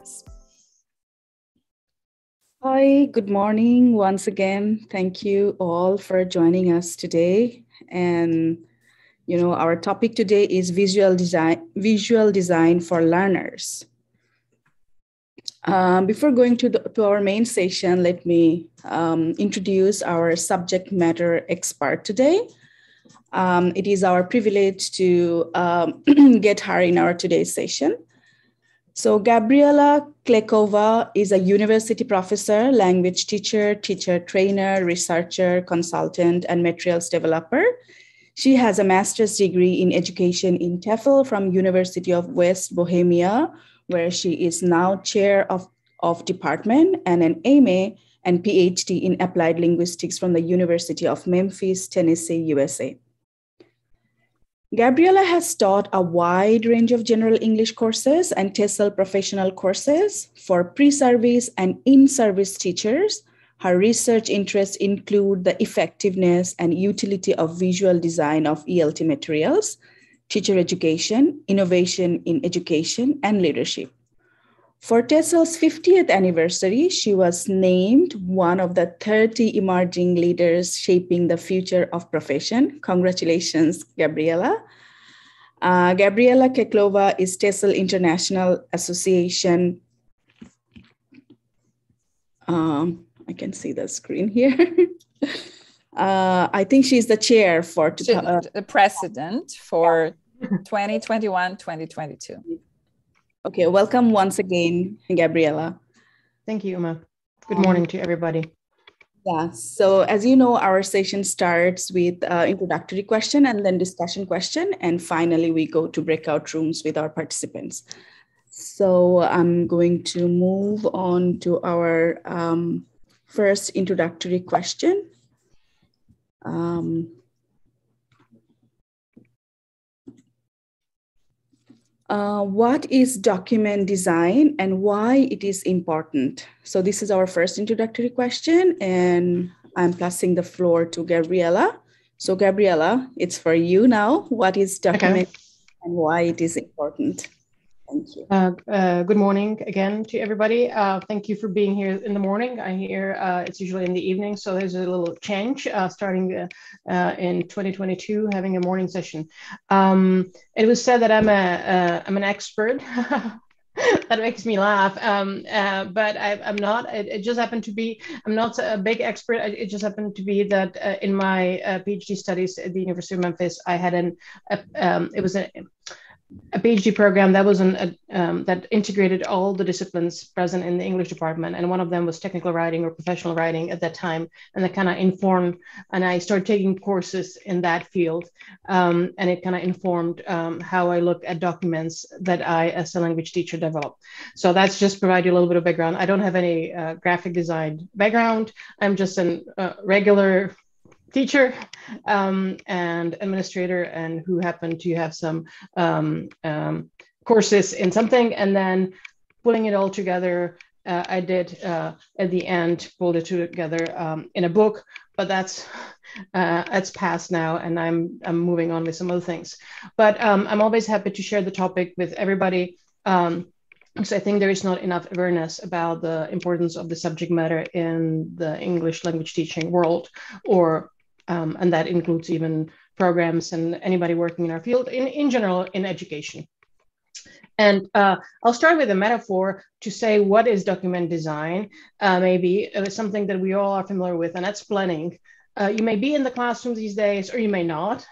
us. Hi, good morning once again. Thank you all for joining us today. And you know, our topic today is visual design, visual design for learners. Um, before going to, the, to our main session, let me um, introduce our subject matter expert today. Um, it is our privilege to um, get her in our today's session. So Gabriela Kleckova is a university professor, language teacher, teacher trainer, researcher, consultant, and materials developer. She has a master's degree in education in TEFL from University of West Bohemia, where she is now chair of, of department and an MA and PhD in applied linguistics from the University of Memphis, Tennessee, USA. Gabriela has taught a wide range of general English courses and TESOL professional courses for pre-service and in-service teachers. Her research interests include the effectiveness and utility of visual design of ELT materials, teacher education, innovation in education, and leadership. For TESOL's 50th anniversary, she was named one of the 30 emerging leaders shaping the future of profession. Congratulations, Gabriela. Uh, Gabriela Kleckova is TESOL International Association. Um, I can see the screen here. uh, I think she's the chair for uh, the president for 2021 2022. Okay, welcome once again, Gabriela. Thank you, Uma. Good morning to everybody. Yeah, so as you know, our session starts with uh, introductory question and then discussion question. And finally, we go to breakout rooms with our participants. So I'm going to move on to our um, first introductory question. Um, uh, what is document design and why it is important? So this is our first introductory question and I'm passing the floor to Gabriela. So Gabriela, it's for you now. What is document okay. and why it is important? Thank you. Uh, uh, good morning again to everybody. Uh, thank you for being here in the morning. I hear uh, it's usually in the evening, so there's a little change uh, starting uh, in 2022, having a morning session. Um, it was said that I'm a am an expert. that makes me laugh. Um, uh, but I, am not. It, it, just happened to be. I'm not a big expert. It just happened to be that uh, in my uh, PhD studies at the University of Memphis, I had an. Um, it was a a PhD program that was an, a, um, that integrated all the disciplines present in the English department, and one of them was technical writing or professional writing at that time, and that kind of informed. And I started taking courses in that field, um, and it kind of informed um, how I look at documents that I, as a language teacher, develop. So that's just provide you a little bit of background. I don't have any uh, graphic design background. I'm just a uh, regular teacher um, and administrator and who happened to have some um, um, courses in something. And then pulling it all together uh, i did uh, at the end pulled it together um, in a book. But that's uh, that's past now and i'm i'm moving on with some other things. But um, i'm always happy to share the topic with everybody um, so I think there is not enough awareness about the importance of the subject matter in the English language teaching world or um, and that includes even programs and anybody working in our field in, in general in education. And uh, I'll start with a metaphor to say what is document design. Uh, maybe it's something that we all are familiar with, and that's planning. Uh, you may be in the classroom these days, or you may not.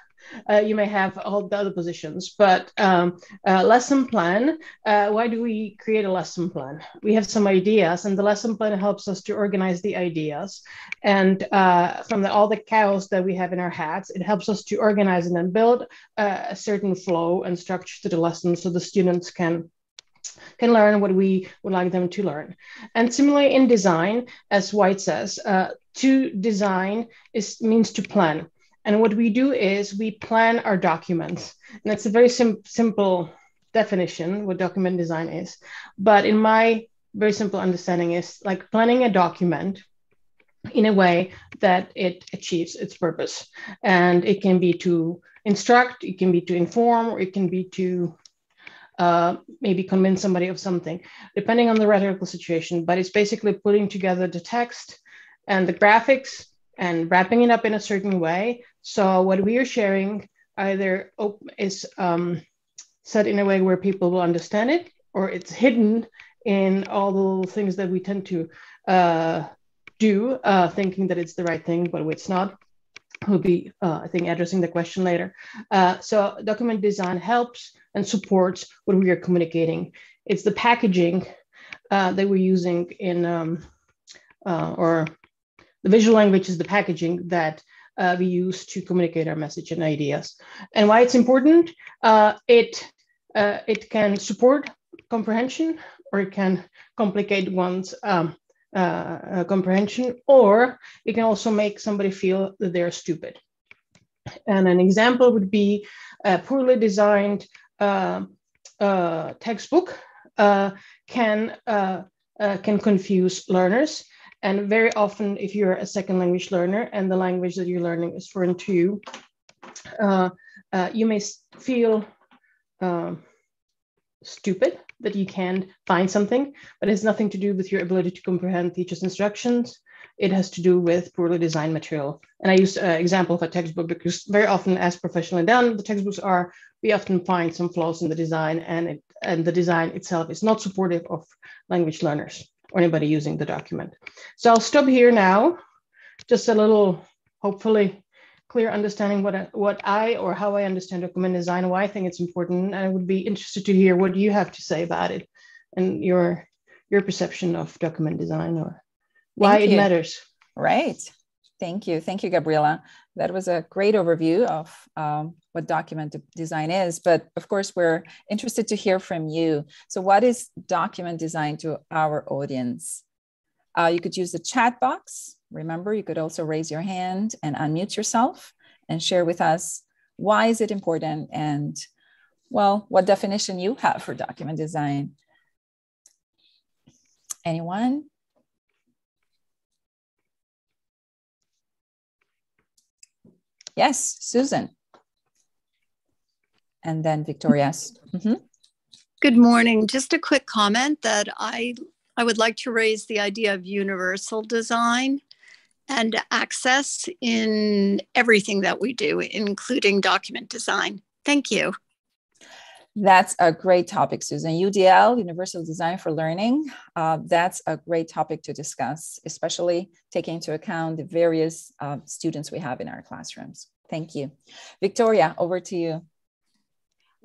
Uh, you may have all the other positions, but um, uh, lesson plan. Uh, why do we create a lesson plan? We have some ideas, and the lesson plan helps us to organize the ideas. And uh, from the, all the chaos that we have in our heads, it helps us to organize and then build uh, a certain flow and structure to the lesson, so the students can can learn what we would like them to learn. And similarly in design, as White says, uh, to design is means to plan. And what we do is we plan our documents. And that's a very sim- simple definition what document design is. But in my very simple understanding is like planning a document in a way that it achieves its purpose. And it can be to instruct, it can be to inform, or it can be to uh, maybe convince somebody of something, depending on the rhetorical situation. But it's basically putting together the text and the graphics and wrapping it up in a certain way. So what we are sharing either is um, set in a way where people will understand it, or it's hidden in all the little things that we tend to uh, do, uh, thinking that it's the right thing, but it's not. We'll be, uh, I think, addressing the question later. Uh, so document design helps and supports what we are communicating. It's the packaging uh, that we're using in, um, uh, or the visual language is the packaging that uh, we use to communicate our message and ideas. And why it's important, uh, it, uh, it can support comprehension or it can complicate one's um, uh, comprehension, or it can also make somebody feel that they're stupid. And an example would be a poorly designed uh, uh, textbook can, can confuse learners and very often, if you're a second language learner and the language that you're learning is foreign to you, uh, uh, you may feel uh, stupid that you can't find something, but it has nothing to do with your ability to comprehend teacher's instructions. It has to do with poorly designed material. And I use an example of a textbook because very often, as professionally done, the textbooks are, we often find some flaws in the design and, it, and the design itself is not supportive of language learners or anybody using the document. So I'll stop here now. Just a little, hopefully, clear understanding what I, what I or how I understand document design, why I think it's important. And I would be interested to hear what you have to say about it and your your perception of document design or why it matters. Right. Thank you. Thank you, Gabriela. That was a great overview of um, what document design is. But of course, we're interested to hear from you. So, what is document design to our audience? Uh, you could use the chat box. Remember, you could also raise your hand and unmute yourself and share with us why is it important and well, what definition you have for document design. Anyone? Yes, Susan. And then Victoria. Mm-hmm. Good morning. Just a quick comment that I I would like to raise the idea of universal design and access in everything that we do, including document design. Thank you. That's a great topic, Susan. UDL, Universal Design for Learning, uh, that's a great topic to discuss, especially taking into account the various uh, students we have in our classrooms. Thank you. Victoria, over to you.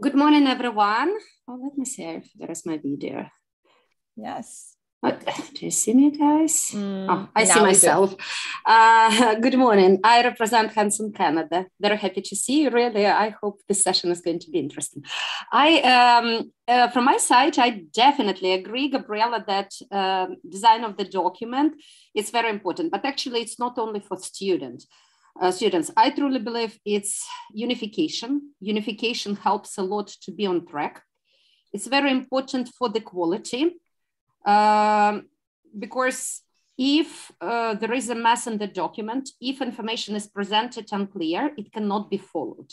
Good morning, everyone. Oh, let me see if there is my video. Yes. Uh, do you see me, guys? Mm, oh, I see myself. Uh, good morning. I represent Hanson Canada. Very happy to see you. Really, I hope this session is going to be interesting. I, um, uh, from my side, I definitely agree, Gabriella, that um, design of the document is very important. But actually, it's not only for students. Uh, students, I truly believe it's unification. Unification helps a lot to be on track. It's very important for the quality um, because if uh, there is a mess in the document, if information is presented unclear, it cannot be followed.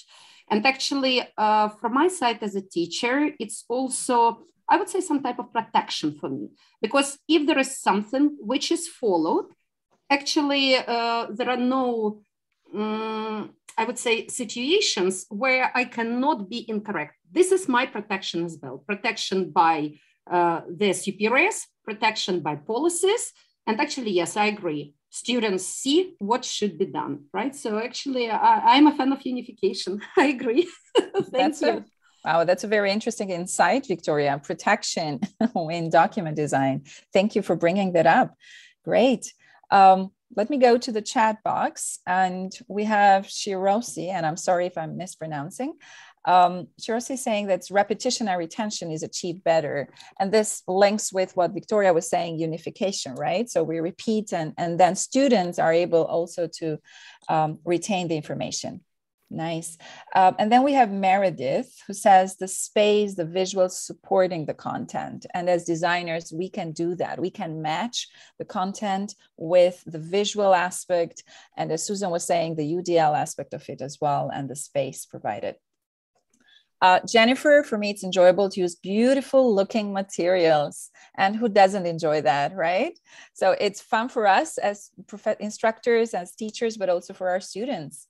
And actually, uh, from my side as a teacher, it's also, I would say, some type of protection for me. Because if there is something which is followed, actually, uh, there are no, um, I would say, situations where I cannot be incorrect. This is my protection as well protection by uh, the superiors, protection by policies. And actually, yes, I agree. Students see what should be done, right? So actually, I, am a fan of unification. I agree. Thank that's you. A, wow, that's a very interesting insight, Victoria. Protection in document design. Thank you for bringing that up. Great. Um, let me go to the chat box and we have Shirosi, and I'm sorry if I'm mispronouncing. Um, is saying that repetition and retention is achieved better. And this links with what Victoria was saying, unification, right? So we repeat and, and then students are able also to um, retain the information. Nice. Um, and then we have Meredith who says the space, the visuals supporting the content. And as designers, we can do that. We can match the content with the visual aspect. And as Susan was saying, the UDL aspect of it as well, and the space provided. Uh, Jennifer, for me, it's enjoyable to use beautiful looking materials. And who doesn't enjoy that, right? So it's fun for us as prof- instructors, as teachers, but also for our students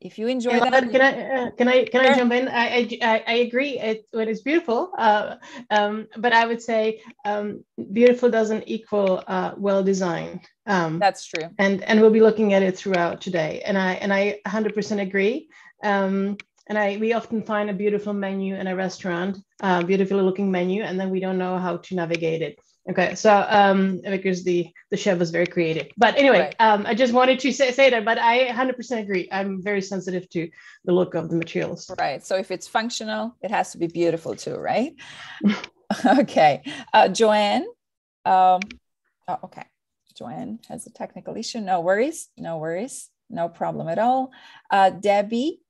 if you enjoy can that can i uh, can i can sure. i jump in i i, I agree it, it is beautiful uh, um, but i would say um, beautiful doesn't equal uh, well designed um, that's true and and we'll be looking at it throughout today and i and i 100% agree um, and I we often find a beautiful menu in a restaurant, uh, beautifully looking menu, and then we don't know how to navigate it. Okay, so um, because the the chef was very creative, but anyway, right. um, I just wanted to say, say that. But I 100% agree. I'm very sensitive to the look of the materials. Right. So if it's functional, it has to be beautiful too, right? okay, uh, Joanne. Um, oh, okay, Joanne has a technical issue. No worries. No worries. No problem at all. Uh, Debbie.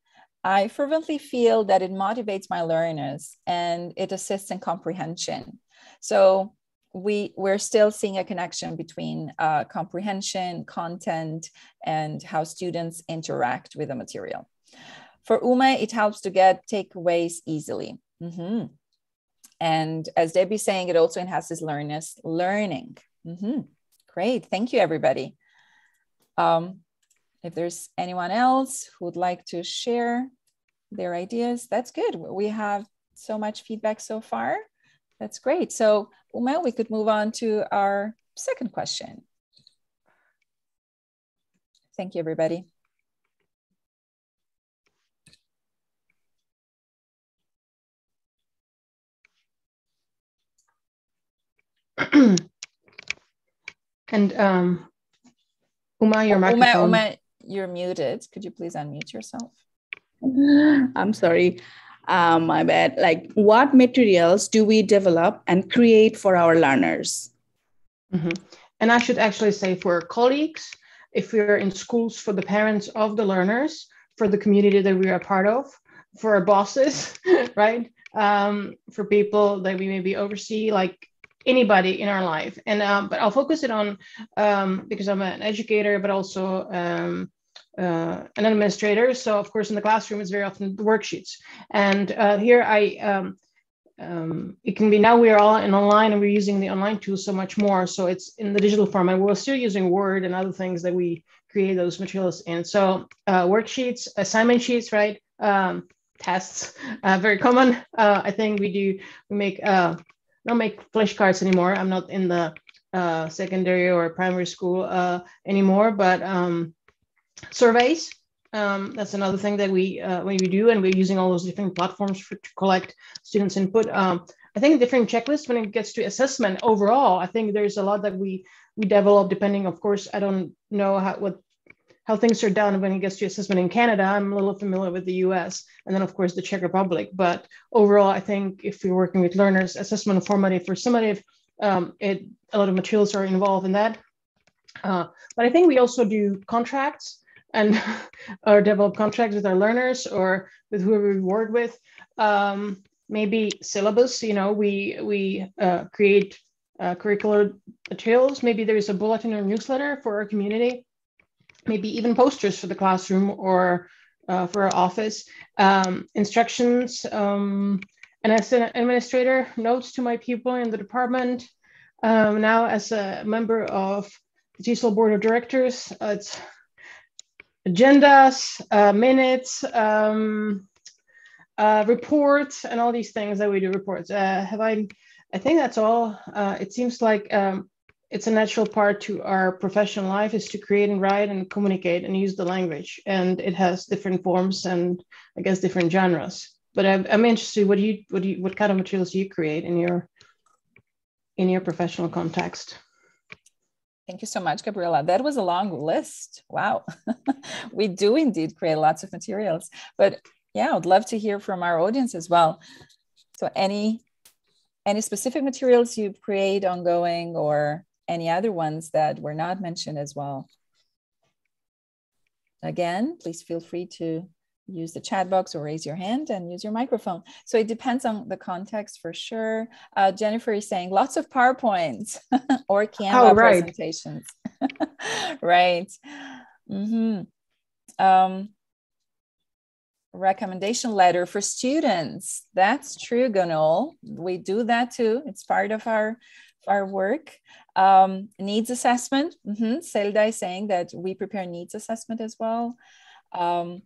I fervently feel that it motivates my learners and it assists in comprehension. So we we're still seeing a connection between uh, comprehension content and how students interact with the material for uma it helps to get takeaways easily mm-hmm. and as debbie's saying it also enhances learners learning mm-hmm. great thank you everybody um, if there's anyone else who would like to share their ideas that's good we have so much feedback so far that's great. So, Uma, we could move on to our second question. Thank you, everybody. and um, Uma, your microphone. Uma, Uma, you're muted. Could you please unmute yourself? I'm sorry. Um, my bad. Like what materials do we develop and create for our learners? Mm-hmm. and i should actually say for colleagues if we're in schools for the parents of the learners for the community that we are a part of for our bosses right? Um, for people that we maybe oversee like anybody in our life. And um, but i'll focus it on um, because i'm an educator but also um, uh, an administrator. So of course in the classroom it's very often the worksheets. And uh, here I, um, um, it can be now we are all in online and we're using the online tools so much more. So it's in the digital format. We're still using Word and other things that we create those materials in. So uh, worksheets, assignment sheets, right? Um, tests, uh, very common. Uh, I think we do, we make, uh, don't make flashcards anymore. I'm not in the secondary or primary school anymore, but um, surveys. Um, that's another thing that we uh, we do, and we're using all those different platforms for, to collect students' input. Um, I think different checklists when it gets to assessment overall. I think there's a lot that we we develop depending. Of course, I don't know how what how things are done when it gets to assessment in Canada. I'm a little familiar with the U.S. and then of course the Czech Republic. But overall, I think if you're working with learners, assessment formative for summative, um, it a lot of materials are involved in that. Uh, but I think we also do contracts and or develop contracts with our learners or with whoever we work with. Um, maybe syllabus, you know, we, we uh, create uh, curricular materials. Maybe there is a bulletin or newsletter for our community. Maybe even posters for the classroom or uh, for our office. Um, instructions, um, and as an administrator, notes to my people in the department. Um, now as a member of the TESOL Board of Directors, uh, it's agendas, uh, minutes, um, uh, reports, and all these things that we do reports. Uh, have I? I think that's all. Uh, it seems like um, it's a natural part to our professional life is to create and write and communicate and use the language, and it has different forms and I guess different genres. But I'm, I'm interested. What do you? What do you? What kind of materials do you create in your in your professional context? Thank you so much, Gabriela. That was a long list. Wow. we do indeed create lots of materials. But yeah, I'd love to hear from our audience as well. So any any specific materials you create ongoing or any other ones that were not mentioned as well? Again, please feel free to use the chat box or raise your hand and use your microphone. So it depends on the context for sure. Uh, Jennifer is saying lots of PowerPoints or Canva oh, right. presentations. right. Mm-hmm. Um, recommendation letter for students. That's true, Gonul. We do that too. It's part of our our work. Um, needs assessment. Mm-hmm. Zelda is saying that we prepare needs assessment as well. Um,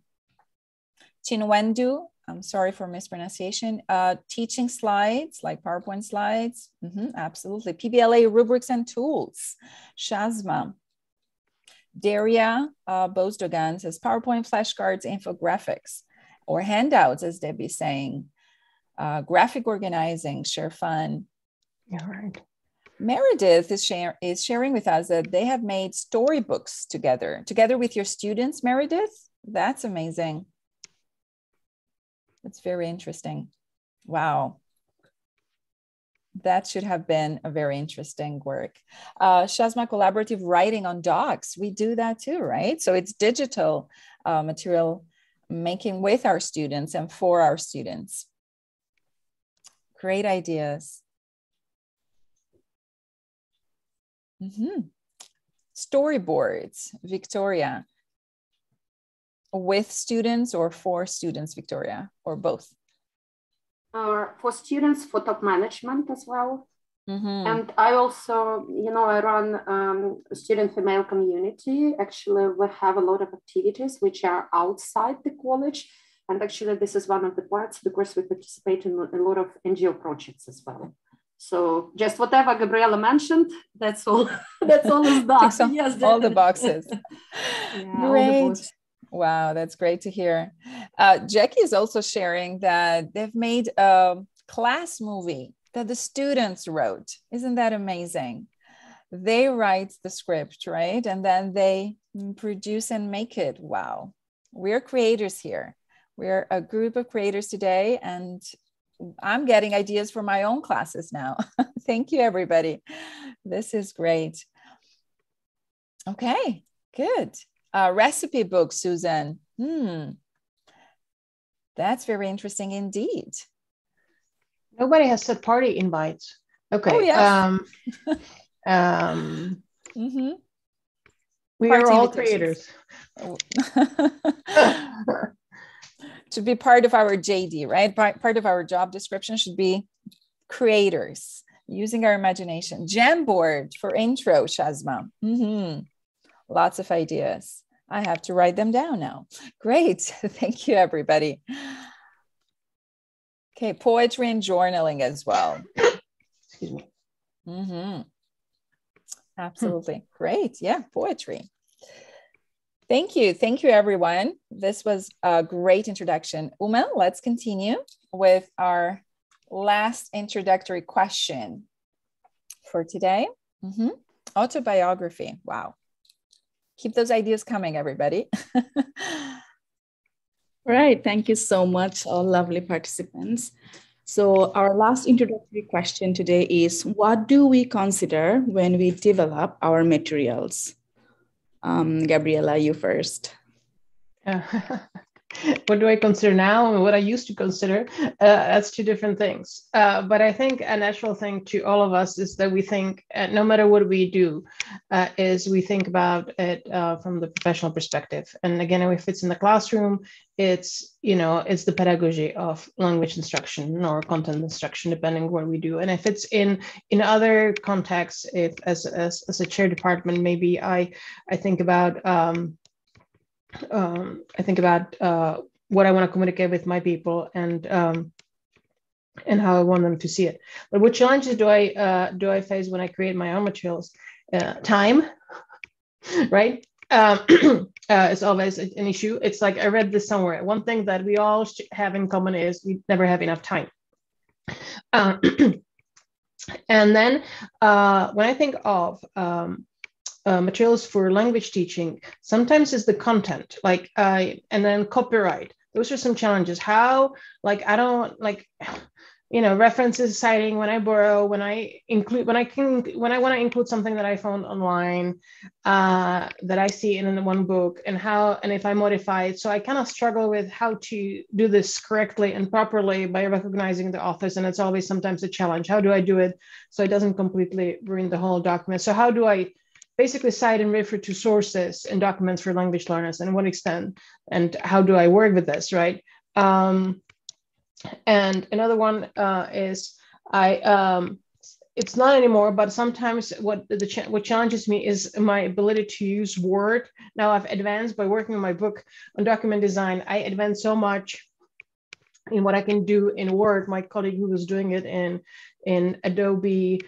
Chinwendu, I'm sorry for mispronunciation. Uh, teaching slides, like PowerPoint slides. Mm-hmm, absolutely. PBLA rubrics and tools. Shazma. Daria uh, Bozdogan says PowerPoint flashcards, infographics, or handouts, as Debbie's saying. Uh, graphic organizing, share fun. Yeah, right. Meredith is, share, is sharing with us that they have made storybooks together, together with your students, Meredith. That's amazing. That's very interesting. Wow. That should have been a very interesting work. Uh, Shazma collaborative writing on docs. We do that too, right? So it's digital uh, material making with our students and for our students. Great ideas. Mm-hmm. Storyboards, Victoria with students or for students, Victoria, or both? Uh, for students, for top management as well. Mm-hmm. And I also, you know, I run um, student female community. Actually, we have a lot of activities which are outside the college. And actually, this is one of the parts because we participate in a lot of NGO projects as well. So just whatever Gabriela mentioned, that's all. that's all is done. yes, all the boxes. yeah, Great. Wow, that's great to hear. Uh, Jackie is also sharing that they've made a class movie that the students wrote. Isn't that amazing? They write the script, right? And then they produce and make it. Wow. We're creators here. We're a group of creators today, and I'm getting ideas for my own classes now. Thank you, everybody. This is great. Okay, good. Uh, recipe book, Susan. Hmm. That's very interesting indeed. Nobody has said party invites. Okay. Oh, yes. Um, um, mm-hmm. We party are all creators. to be part of our JD, right? Part of our job description should be creators using our imagination. Jamboard for intro, Shazma. Mm-hmm. Lots of ideas. I have to write them down now. Great. Thank you, everybody. Okay, poetry and journaling as well. Excuse me. Mm-hmm. Absolutely. Hmm. Great. Yeah, poetry. Thank you. Thank you, everyone. This was a great introduction. Uma, let's continue with our last introductory question for today. Mm-hmm. Autobiography. Wow keep those ideas coming, everybody. right. Thank you so much, all lovely participants. So, our last introductory question today is What do we consider when we develop our materials? Um, Gabriela, you first. what do I consider now and what I used to consider, uh, that's two different things. Uh, but I think a natural thing to all of us is that we think, uh, no matter what we do, uh, is we think about it uh, from the professional perspective. And again, if it's in the classroom, it's you know it's the pedagogy of language instruction or content instruction, depending what we do. And if it's in in other contexts, if as as, as a chair department, maybe I I think about um, um, I think about uh, what I want to communicate with my people and um, and how I want them to see it. But what challenges do I uh, do I face when I create my own materials? Uh, time, right? Um, uh, is always an issue. It's like I read this somewhere. One thing that we all have in common is we never have enough time. Uh, and then uh, when I think of um, uh, materials for language teaching sometimes is the content like uh, and then copyright. Those are some challenges. How like i don't like you know references citing when i borrow when i include when i can when i want to include something that i found online uh, that i see in one book and how and if i modify it. So i kind of struggle with how to do this correctly and properly by recognizing the authors and it's always sometimes a challenge. How do i do it so it doesn't completely ruin the whole document? So how do i basically cite and refer to sources and documents for language learners and what extent and how do I work with this, right? Um, and another one uh, is I um, it's not anymore, but sometimes what the what challenges me is my ability to use Word. Now I've advanced by working on my book on document design. I advanced so much in what I can do in Word. My colleague who was doing it in in Adobe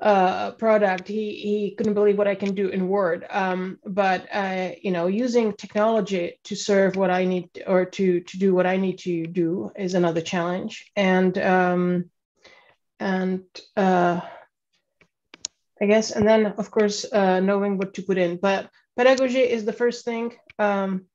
uh, product, he he couldn't believe what I can do in Word. Um, but uh, you know, using technology to serve what I need or to to do what I need to do is another challenge. And um, and uh, I guess, and then of course uh, knowing what to put in. But pedagogy is the first thing. Um,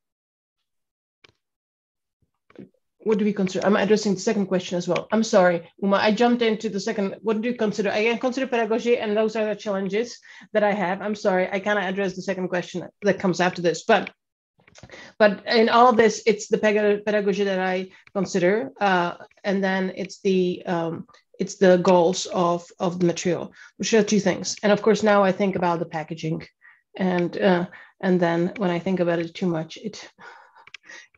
what do we consider? I'm addressing the second question as well. I'm sorry, Uma, I jumped into the second. What do you consider? I consider pedagogy, and those are the challenges that I have. I'm sorry, I cannot address the second question that comes after this, but but in all this, it's the pedagogy that I consider, uh, and then it's the um, it's the goals of of the material, which are two things. And of course, now I think about the packaging, and uh, and then when I think about it too much, it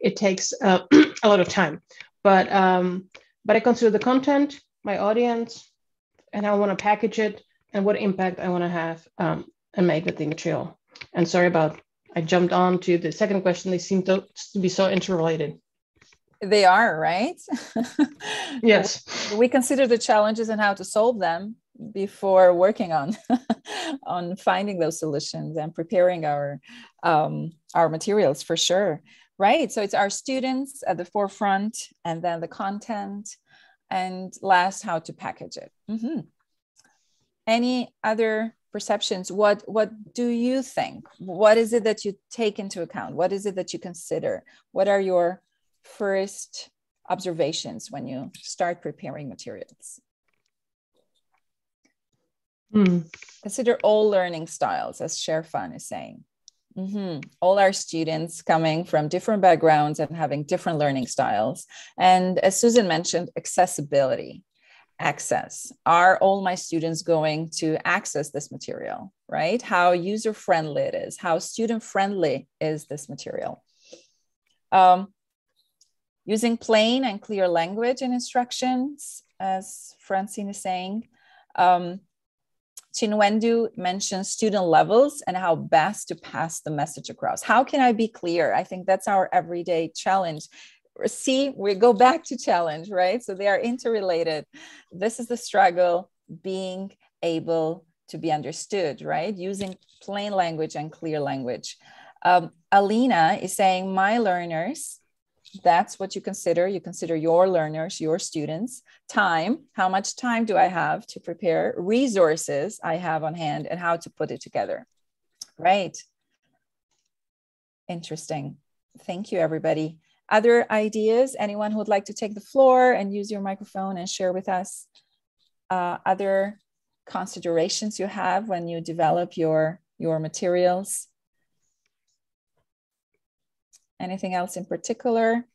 it takes uh, a lot of time. But um, but I consider the content, my audience, and how I want to package it, and what impact I want to have um, and make with the material. And sorry about I jumped on to the second question. They seem to, to be so interrelated. They are, right? yes. we consider the challenges and how to solve them before working on on finding those solutions and preparing our um, our materials for sure right so it's our students at the forefront and then the content and last how to package it mm-hmm. any other perceptions what what do you think what is it that you take into account what is it that you consider what are your first observations when you start preparing materials? Mm. Consider all learning styles, as Sherfan is saying. Mm-hmm. All our students coming from different backgrounds and having different learning styles. And as Susan mentioned, accessibility, access. Are all my students going to access this material, right? How user friendly it is, how student friendly is this material? Um, using plain and clear language and instructions, as Francine is saying. Um, Chinwendu mentions student levels and how best to pass the message across. How can I be clear? I think that's our everyday challenge. See, we go back to challenge, right? So they are interrelated. This is the struggle being able to be understood, right? Using plain language and clear language. Um, Alina is saying, My learners that's what you consider. You consider your learners, your students, time. How much time do I have to prepare? Resources I have on hand and how to put it together. Right. Interesting. Thank you, everybody. Other ideas? Anyone who would like to take the floor and use your microphone and share with us uh, other considerations you have when you develop your, your materials? Anything else in particular?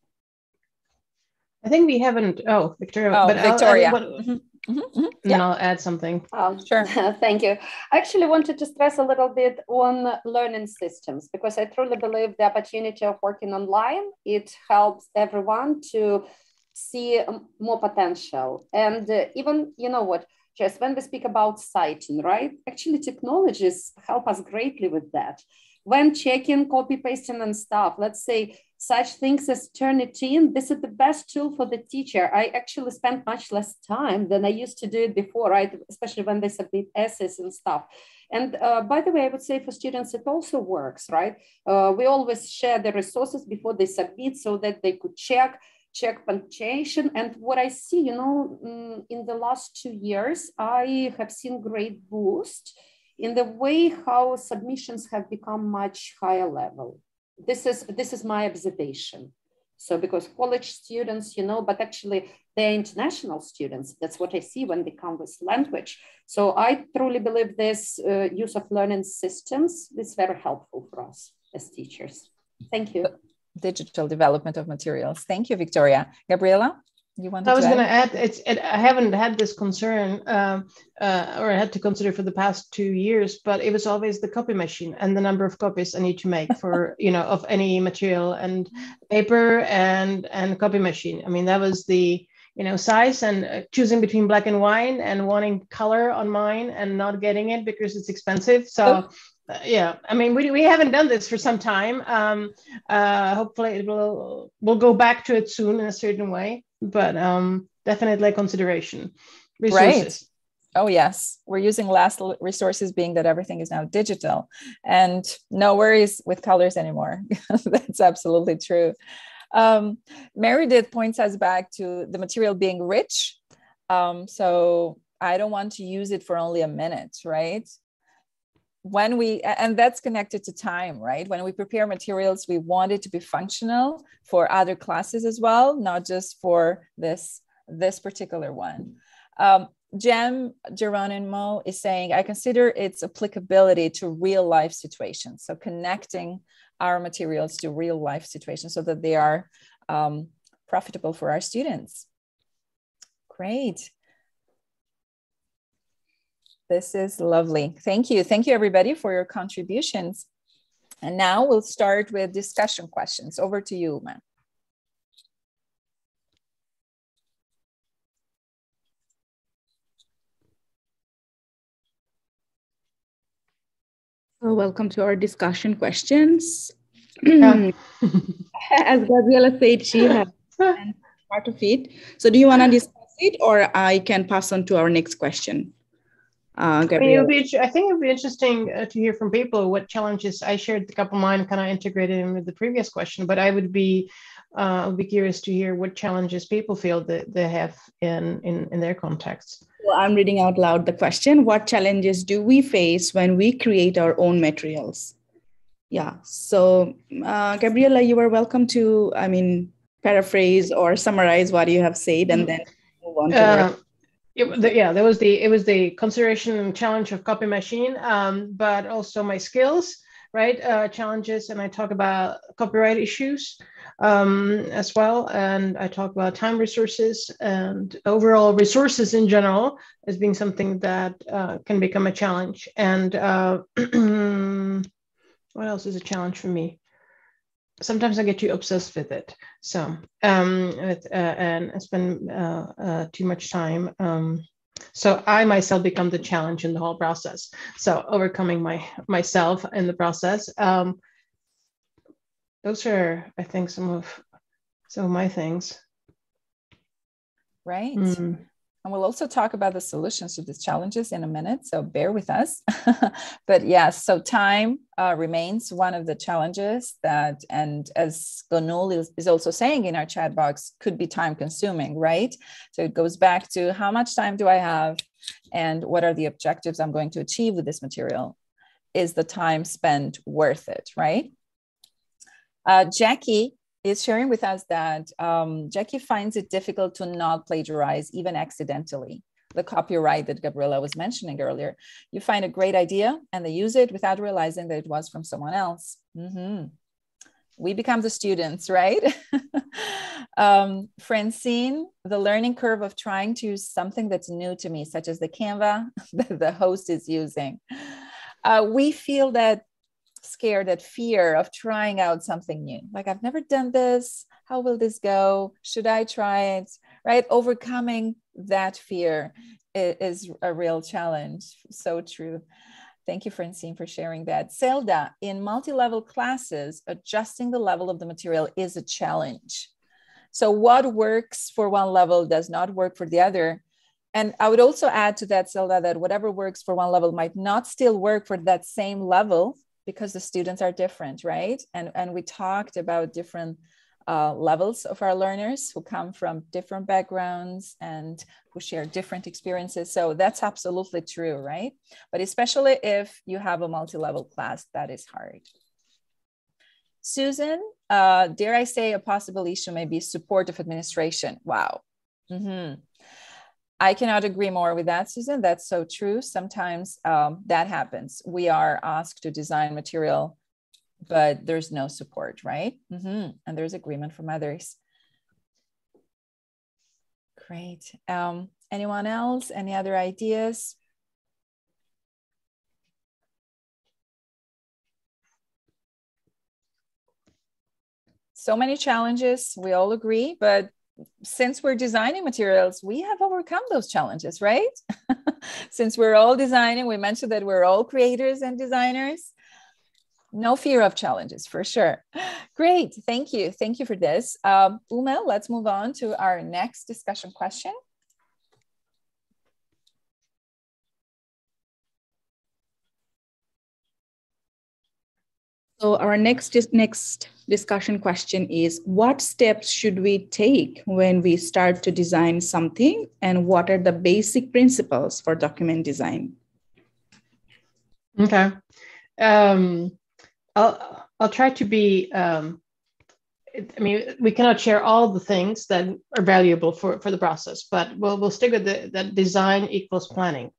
I think we haven't. Oh, Victoria. Oh, but Victoria. I'll, mm-hmm. Mm-hmm. Mm-hmm. Yeah. I'll add something. Oh, sure. Thank you. I actually wanted to stress a little bit on learning systems because I truly believe the opportunity of working online it helps everyone to see more potential and uh, even you know what just when we speak about citing right actually technologies help us greatly with that when checking, copy pasting and stuff, let's say such things as Turnitin, this is the best tool for the teacher. I actually spend much less time than I used to do it before, right? Especially when they submit essays and stuff. And uh, by the way, I would say for students, it also works, right? Uh, we always share the resources before they submit so that they could check check punctuation. And what I see, you know, mm, in the last two years, I have seen great boost in the way how submissions have become much higher level. This is, this is my observation. So because college students, you know, but actually they're international students. That's what I see when they come with language. So I truly believe this uh, use of learning systems is very helpful for us as teachers. Thank you. Digital development of materials. Thank you, Victoria. Gabriela? You want I was going to add, it's, it, I haven't had this concern um, uh, or I had to consider for the past two years, but it was always the copy machine and the number of copies I need to make for, you know, of any material and paper and, and copy machine. I mean, that was the, you know, size and uh, choosing between black and white and wanting color on mine and not getting it because it's expensive. So, uh, yeah, I mean, we, we haven't done this for some time. Um, uh, hopefully it will, we'll go back to it soon in a certain way but um, definitely a consideration. Resources. Right. Oh, yes. We're using last resources being that everything is now digital and no worries with colors anymore. That's absolutely true. Um, Meredith points us back to the material being rich. Um, so I don't want to use it for only a minute, right? When we and that's connected to time right when we prepare materials we want it to be functional for other classes as well not just for this this particular one um, Jem Geronimo is saying, I consider its applicability to real life situations. So connecting our materials to real life situations so that they are um, profitable for our students. Great. This is lovely. Thank you. Thank you, everybody, for your contributions. And now we'll start with discussion questions. Over to you, ma'am. So welcome to our discussion questions. As Gabriela said, she has part of it. So do you want to discuss it or I can pass on to our next question? Uh, I, mean, be, I think it would be interesting uh, to hear from people what challenges I shared a couple of mine kind of integrated in with the previous question, but I would be uh, would be curious to hear what challenges people feel that they have in, in, in their context. Well, I'm reading out loud the question What challenges do we face when we create our own materials? Yeah. So, uh, Gabriela, you are welcome to, I mean, paraphrase or summarize what you have said and then move on to it, yeah, there was the it was the consideration and challenge of copy machine, um, but also my skills, right? Uh, challenges, and I talk about copyright issues um, as well, and I talk about time resources and overall resources in general as being something that uh, can become a challenge. And uh, what else is a challenge for me? Sometimes I get too obsessed with it. So, um, with, uh, and I spend uh, uh, too much time. Um, so I myself become the challenge in the whole process. So overcoming my myself in the process. Um, those are, I think, some of some of my things. Right. Mm. And we'll also talk about the solutions to these challenges in a minute, so bear with us. but yes, so time uh, remains one of the challenges that, and as Gonul is, is also saying in our chat box, could be time consuming, right? So it goes back to how much time do I have and what are the objectives I'm going to achieve with this material? Is the time spent worth it, right? Uh, Jackie is sharing with us that um, Jackie finds it difficult to not plagiarize, even accidentally. The copyright that Gabriela was mentioning earlier. You find a great idea and they use it without realizing that it was from someone else. Mm-hmm. We become the students, right? um, Francine, the learning curve of trying to use something that's new to me, such as the Canva that the host is using. Uh, we feel that scared that fear of trying out something new. Like i've never done this. How will this go? Should i try it? Right? Overcoming that fear is, a real challenge. So true. Thank you, Francine, for sharing that. Zelda, in multi-level classes, adjusting the level of the material is a challenge. So what works for one level does not work for the other. And I would also add to that, Zelda, that whatever works for one level might not still work for that same level because the students are different, right? And, and we talked about different uh, levels of our learners who come from different backgrounds and who share different experiences. So that's absolutely true, right? But especially if you have a multi-level class, that is hard. Susan, uh, dare I say a possible issue may be support of administration. Wow. Mm -hmm. I cannot agree more with that, Susan. That's so true. Sometimes um, that happens. We are asked to design material, but there's no support, right? Mm-hmm. And there's agreement from others. Great. Um, anyone else? Any other ideas? So many challenges, we all agree, but since we're designing materials, we have overcome those challenges, right? since we're all designing, we mentioned that we're all creators and designers. No fear of challenges for sure. Great. Thank you. Thank you for this. Um, Uma, let's move on to our next discussion question. So our next next discussion question is what steps should we take when we start to design something and what are the basic principles for document design? Okay. Um, I'll, I'll try to be, um, I mean, we cannot share all the things that are valuable for, for the process, but we'll, we'll stick with the, that design equals planning,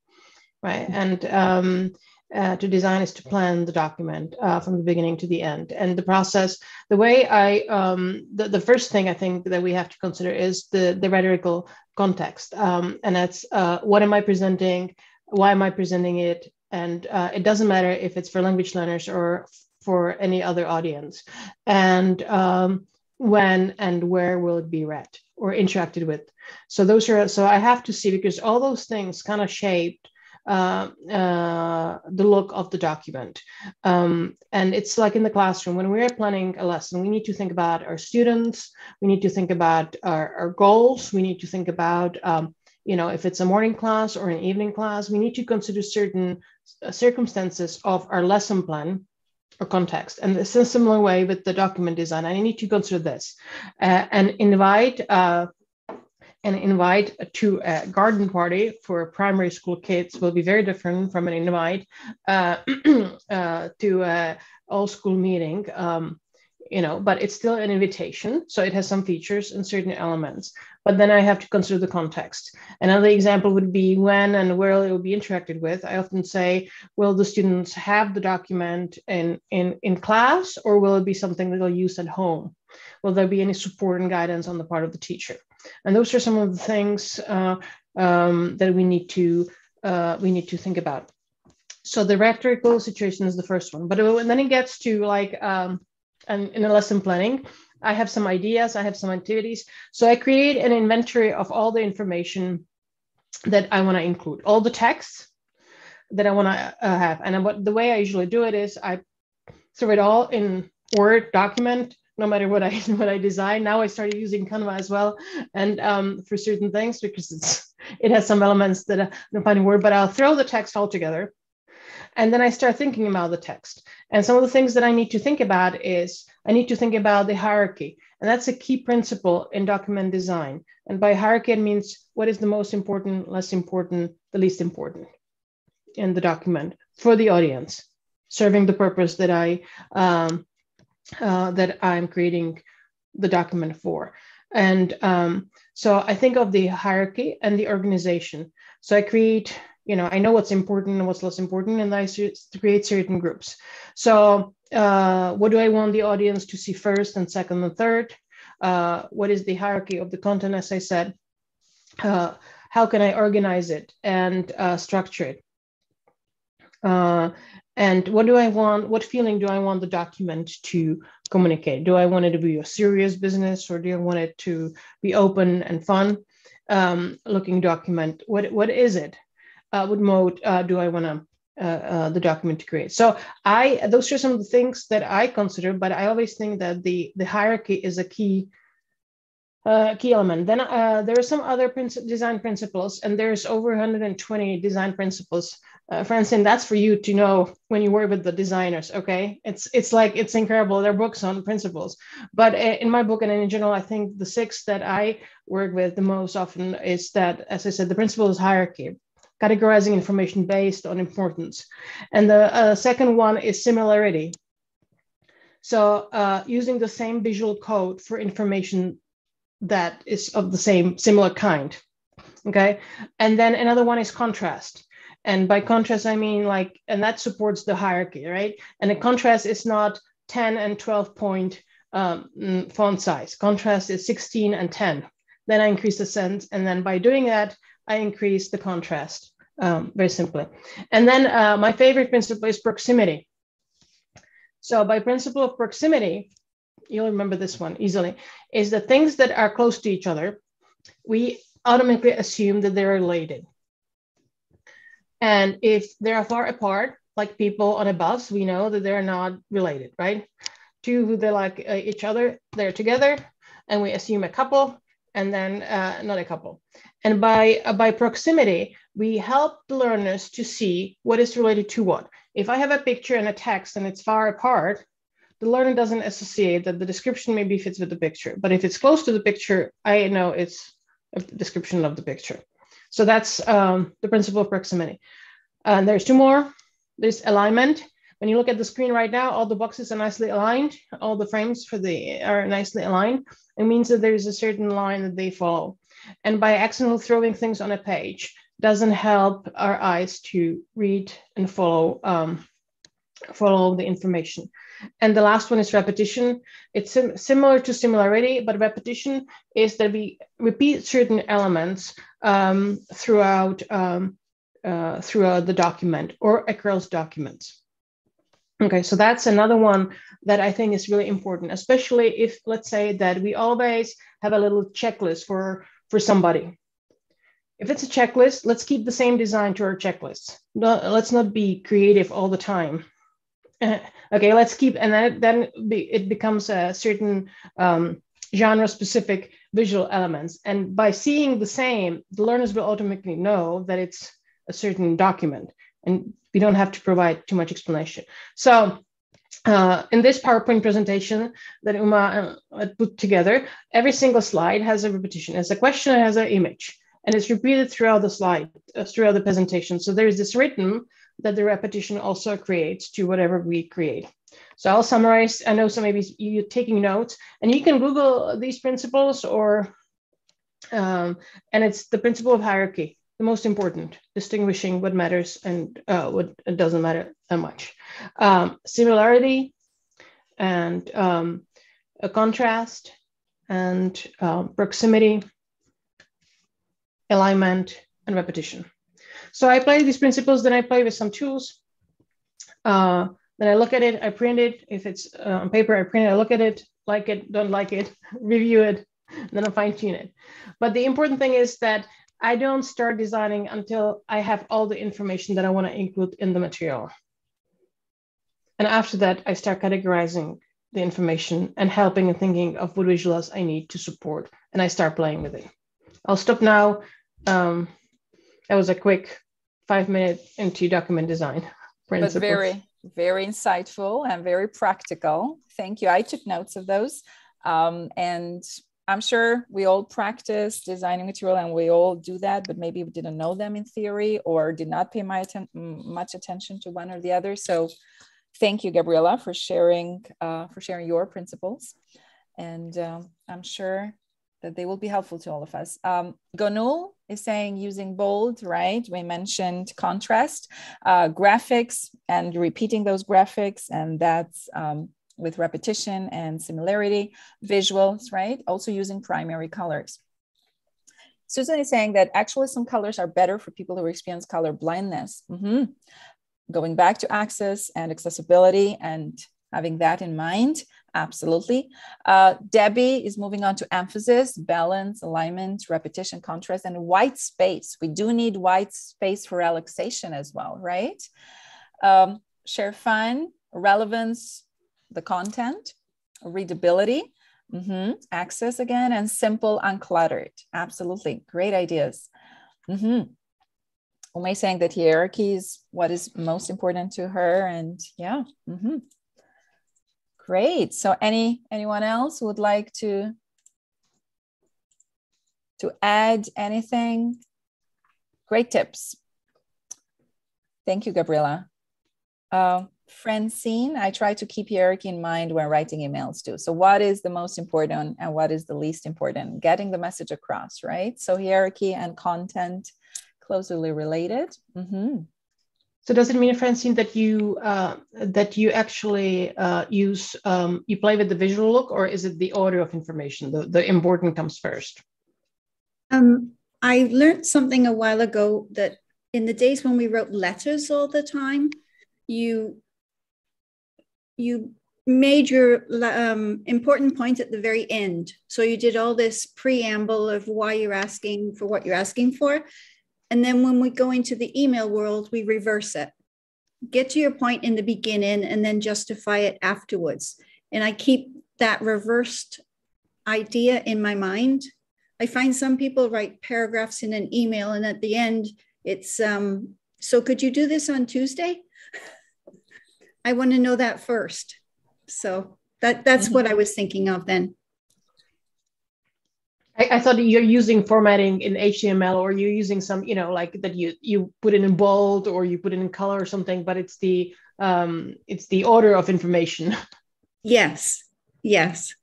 right? And um, uh, to design is to plan the document uh, from the beginning to the end. And the process, the way I, um, the, the first thing I think that we have to consider is the, the rhetorical context. Um, and that's uh, what am I presenting? Why am I presenting it? And uh, it doesn't matter if it's for language learners or for any other audience. And um, when and where will it be read or interacted with? So those are, so I have to see because all those things kind of shaped uh, uh, the look of the document. Um, and it's like in the classroom, when we're planning a lesson, we need to think about our students, we need to think about our, our goals, we need to think about, um, you know, if it's a morning class or an evening class, we need to consider certain uh, circumstances of our lesson plan or context. And it's a similar way with the document design. I need to consider this uh, and invite uh, and invite to a garden party for primary school kids will be very different from an invite uh, uh, to a all school meeting. Um, you know, but it's still an invitation. So it has some features and certain elements. But then I have to consider the context. Another example would be when and where it will be interacted with. I often say, will the students have the document in, in, in class or will it be something that they'll use at home? Will there be any support and guidance on the part of the teacher? And those are some of the things uh, um, that we need to uh, we need to think about. So the rhetorical situation is the first one, but then it gets to like um, and in a lesson planning, I have some ideas, I have some activities. So I create an inventory of all the information that I want to include, all the texts that I want to uh, have. And what the way I usually do it is I throw it all in Word document no matter what I what I design. Now I started using Canva as well, and um, for certain things because it's it has some elements that I don't find in Word, but I'll throw the text all together, and then I start thinking about the text. And some of the things that I need to think about is I need to think about the hierarchy, and that's a key principle in document design. And by hierarchy, it means what is the most important, less important, the least important in the document for the audience, serving the purpose that I um, uh, that I'm creating the document for. And um, so I think of the hierarchy and the organization. So I create, you know, I know what's important and what's less important, and I create certain groups. So uh, what do I want the audience to see first and second and third? Uh, what is the hierarchy of the content, as I said? Uh, how can I organize it and uh, structure it? And what do I want? What feeling do I want the document to communicate? Do I want it to be a serious business or do I want it to be open and fun um, looking document? What, what is it? Uh, what mode uh, do I want to uh, uh, the document to create. So I those are some of the things that I consider, but I always think that the the hierarchy is a key uh, key element. Then uh, there are some other design principles, and there's over 120 design principles uh, Francine, that's for you to know when you work with the designers. Okay, it's it's like it's incredible. They're books on principles, but in my book and in general, I think the six that I work with the most often is that, as I said, the principle is hierarchy, categorizing information based on importance, and the uh, second one is similarity. So uh, using the same visual code for information that is of the same similar kind. Okay, and then another one is contrast and by contrast, I mean like, and that supports the hierarchy, right? And the contrast is not 10 and 12 point um, mm, font size. Contrast is 16 and 10. then I increase the sense. And then by doing that, I increase the contrast um, very simply. And then uh, my favorite principle is proximity. So by principle of proximity, you'll remember this one easily, is that things that are close to each other, we automatically assume that they're related. And if they're far apart, like people on a bus, we know that they're not related, right? Two who they like uh, each other, they're together, and we assume a couple, and then uh, not a couple. And by, uh, by proximity, we help the learners to see what is related to what. If I have a picture and a text and it's far apart, the learner doesn't associate that the description maybe fits with the picture. But if it's close to the picture, I know it's a description of the picture. So that's um, the principle of proximity. And there's two more. There's alignment. When you look at the screen right now, all the boxes are nicely aligned. All the frames for the are nicely aligned. It means that there's a certain line that they follow. And by accidentally throwing things on a page doesn't help our eyes to read and follow um, follow the information. And the last one is repetition. It's sim similar to similarity, but repetition is that we repeat certain elements um, throughout um, uh, throughout the document or across documents. Okay, so that's another one that I think is really important, especially if let's say that we always have a little checklist for for somebody. If it's a checklist, let's keep the same design to our checklist. No, let's not be creative all the time. okay, let's keep, and then, then it becomes a certain um, genre specific visual elements. And by seeing the same, the learners will automatically know that it's a certain document and we don't have to provide too much explanation. So uh, in this PowerPoint presentation that Uma uh, put together, every single slide has a repetition. As a question, it has an image, and it's repeated throughout the slide, uh, throughout the presentation. So there is this rhythm that the repetition also creates to whatever we create. So I'll summarize. I know some maybe you are taking notes, and you can Google these principles, or um, and it's the principle of hierarchy, the most important, distinguishing what matters and uh, what doesn't matter that much. Um, similarity and um, a contrast and um, proximity, alignment, and repetition. So I apply these principles, then I play with some tools. Uh, then I look at it, I print it. If it's uh, on paper, I print it, I look at it, like it, don't like it, review it, then I fine tune it. But the important thing is that I don't start designing until I have all the information that I want to include in the material. And after that, I start categorizing the information and helping and thinking of what visuals I need to support. And I start playing with it. I'll stop now. Um, that was a quick five minute into document design. principles. But very, very insightful and very practical. Thank you. I took notes of those. Um, and I'm sure we all practice designing material and we all do that, but maybe we didn't know them in theory or did not pay my atten- much attention to one or the other. So thank you, Gabriela, for sharing uh, for sharing your principles. And um, I'm sure that they will be helpful to all of us. Um, Gonul is saying using bold, right? We mentioned contrast, uh, graphics, and repeating those graphics, and that's um, with repetition and similarity, visuals, right? Also using primary colors. Susan is saying that actually some colors are better for people who experience color blindness. Mm-hmm. Going back to access and accessibility and having that in mind, absolutely. Uh, Debbie is moving on to emphasis, balance, alignment, repetition, contrast, and white space. We do need white space for relaxation as well, right? Um, share fun, relevance, the content, readability, mm-hmm. access again, and simple, uncluttered. Absolutely. Great ideas. Mm-hmm. Umay saying that hierarchy is what is most important to her. And yeah. Mm-hmm. Great. So any anyone else would like to to add anything? Great tips. Thank you, Gabriela. Uh, Francine, I try to keep hierarchy in mind when writing emails too. So, what is the most important and what is the least important? Getting the message across, right? So, hierarchy and content closely related. Mm-hmm. So, does it mean, Francine, that you uh, that you actually uh, use um, you play with the visual look, or is it the order of information? The the important comes first. Um, I learned something a while ago that in the days when we wrote letters all the time, you you made your um, important point at the very end. So you did all this preamble of why you're asking for what you're asking for. And then when we go into the email world, we reverse it. Get to your point in the beginning and then justify it afterwards. And I keep that reversed idea in my mind. I find some people write paragraphs in an email and at the end it's um so could you do this on Tuesday? I want to know that first. So that that's mm-hmm. what I was thinking of then. I, I, thought you're using formatting in HTML or you're using some, you know, like that you you put it in bold or you put it in color or something, but it's the um it's the order of information. Yes. Yes.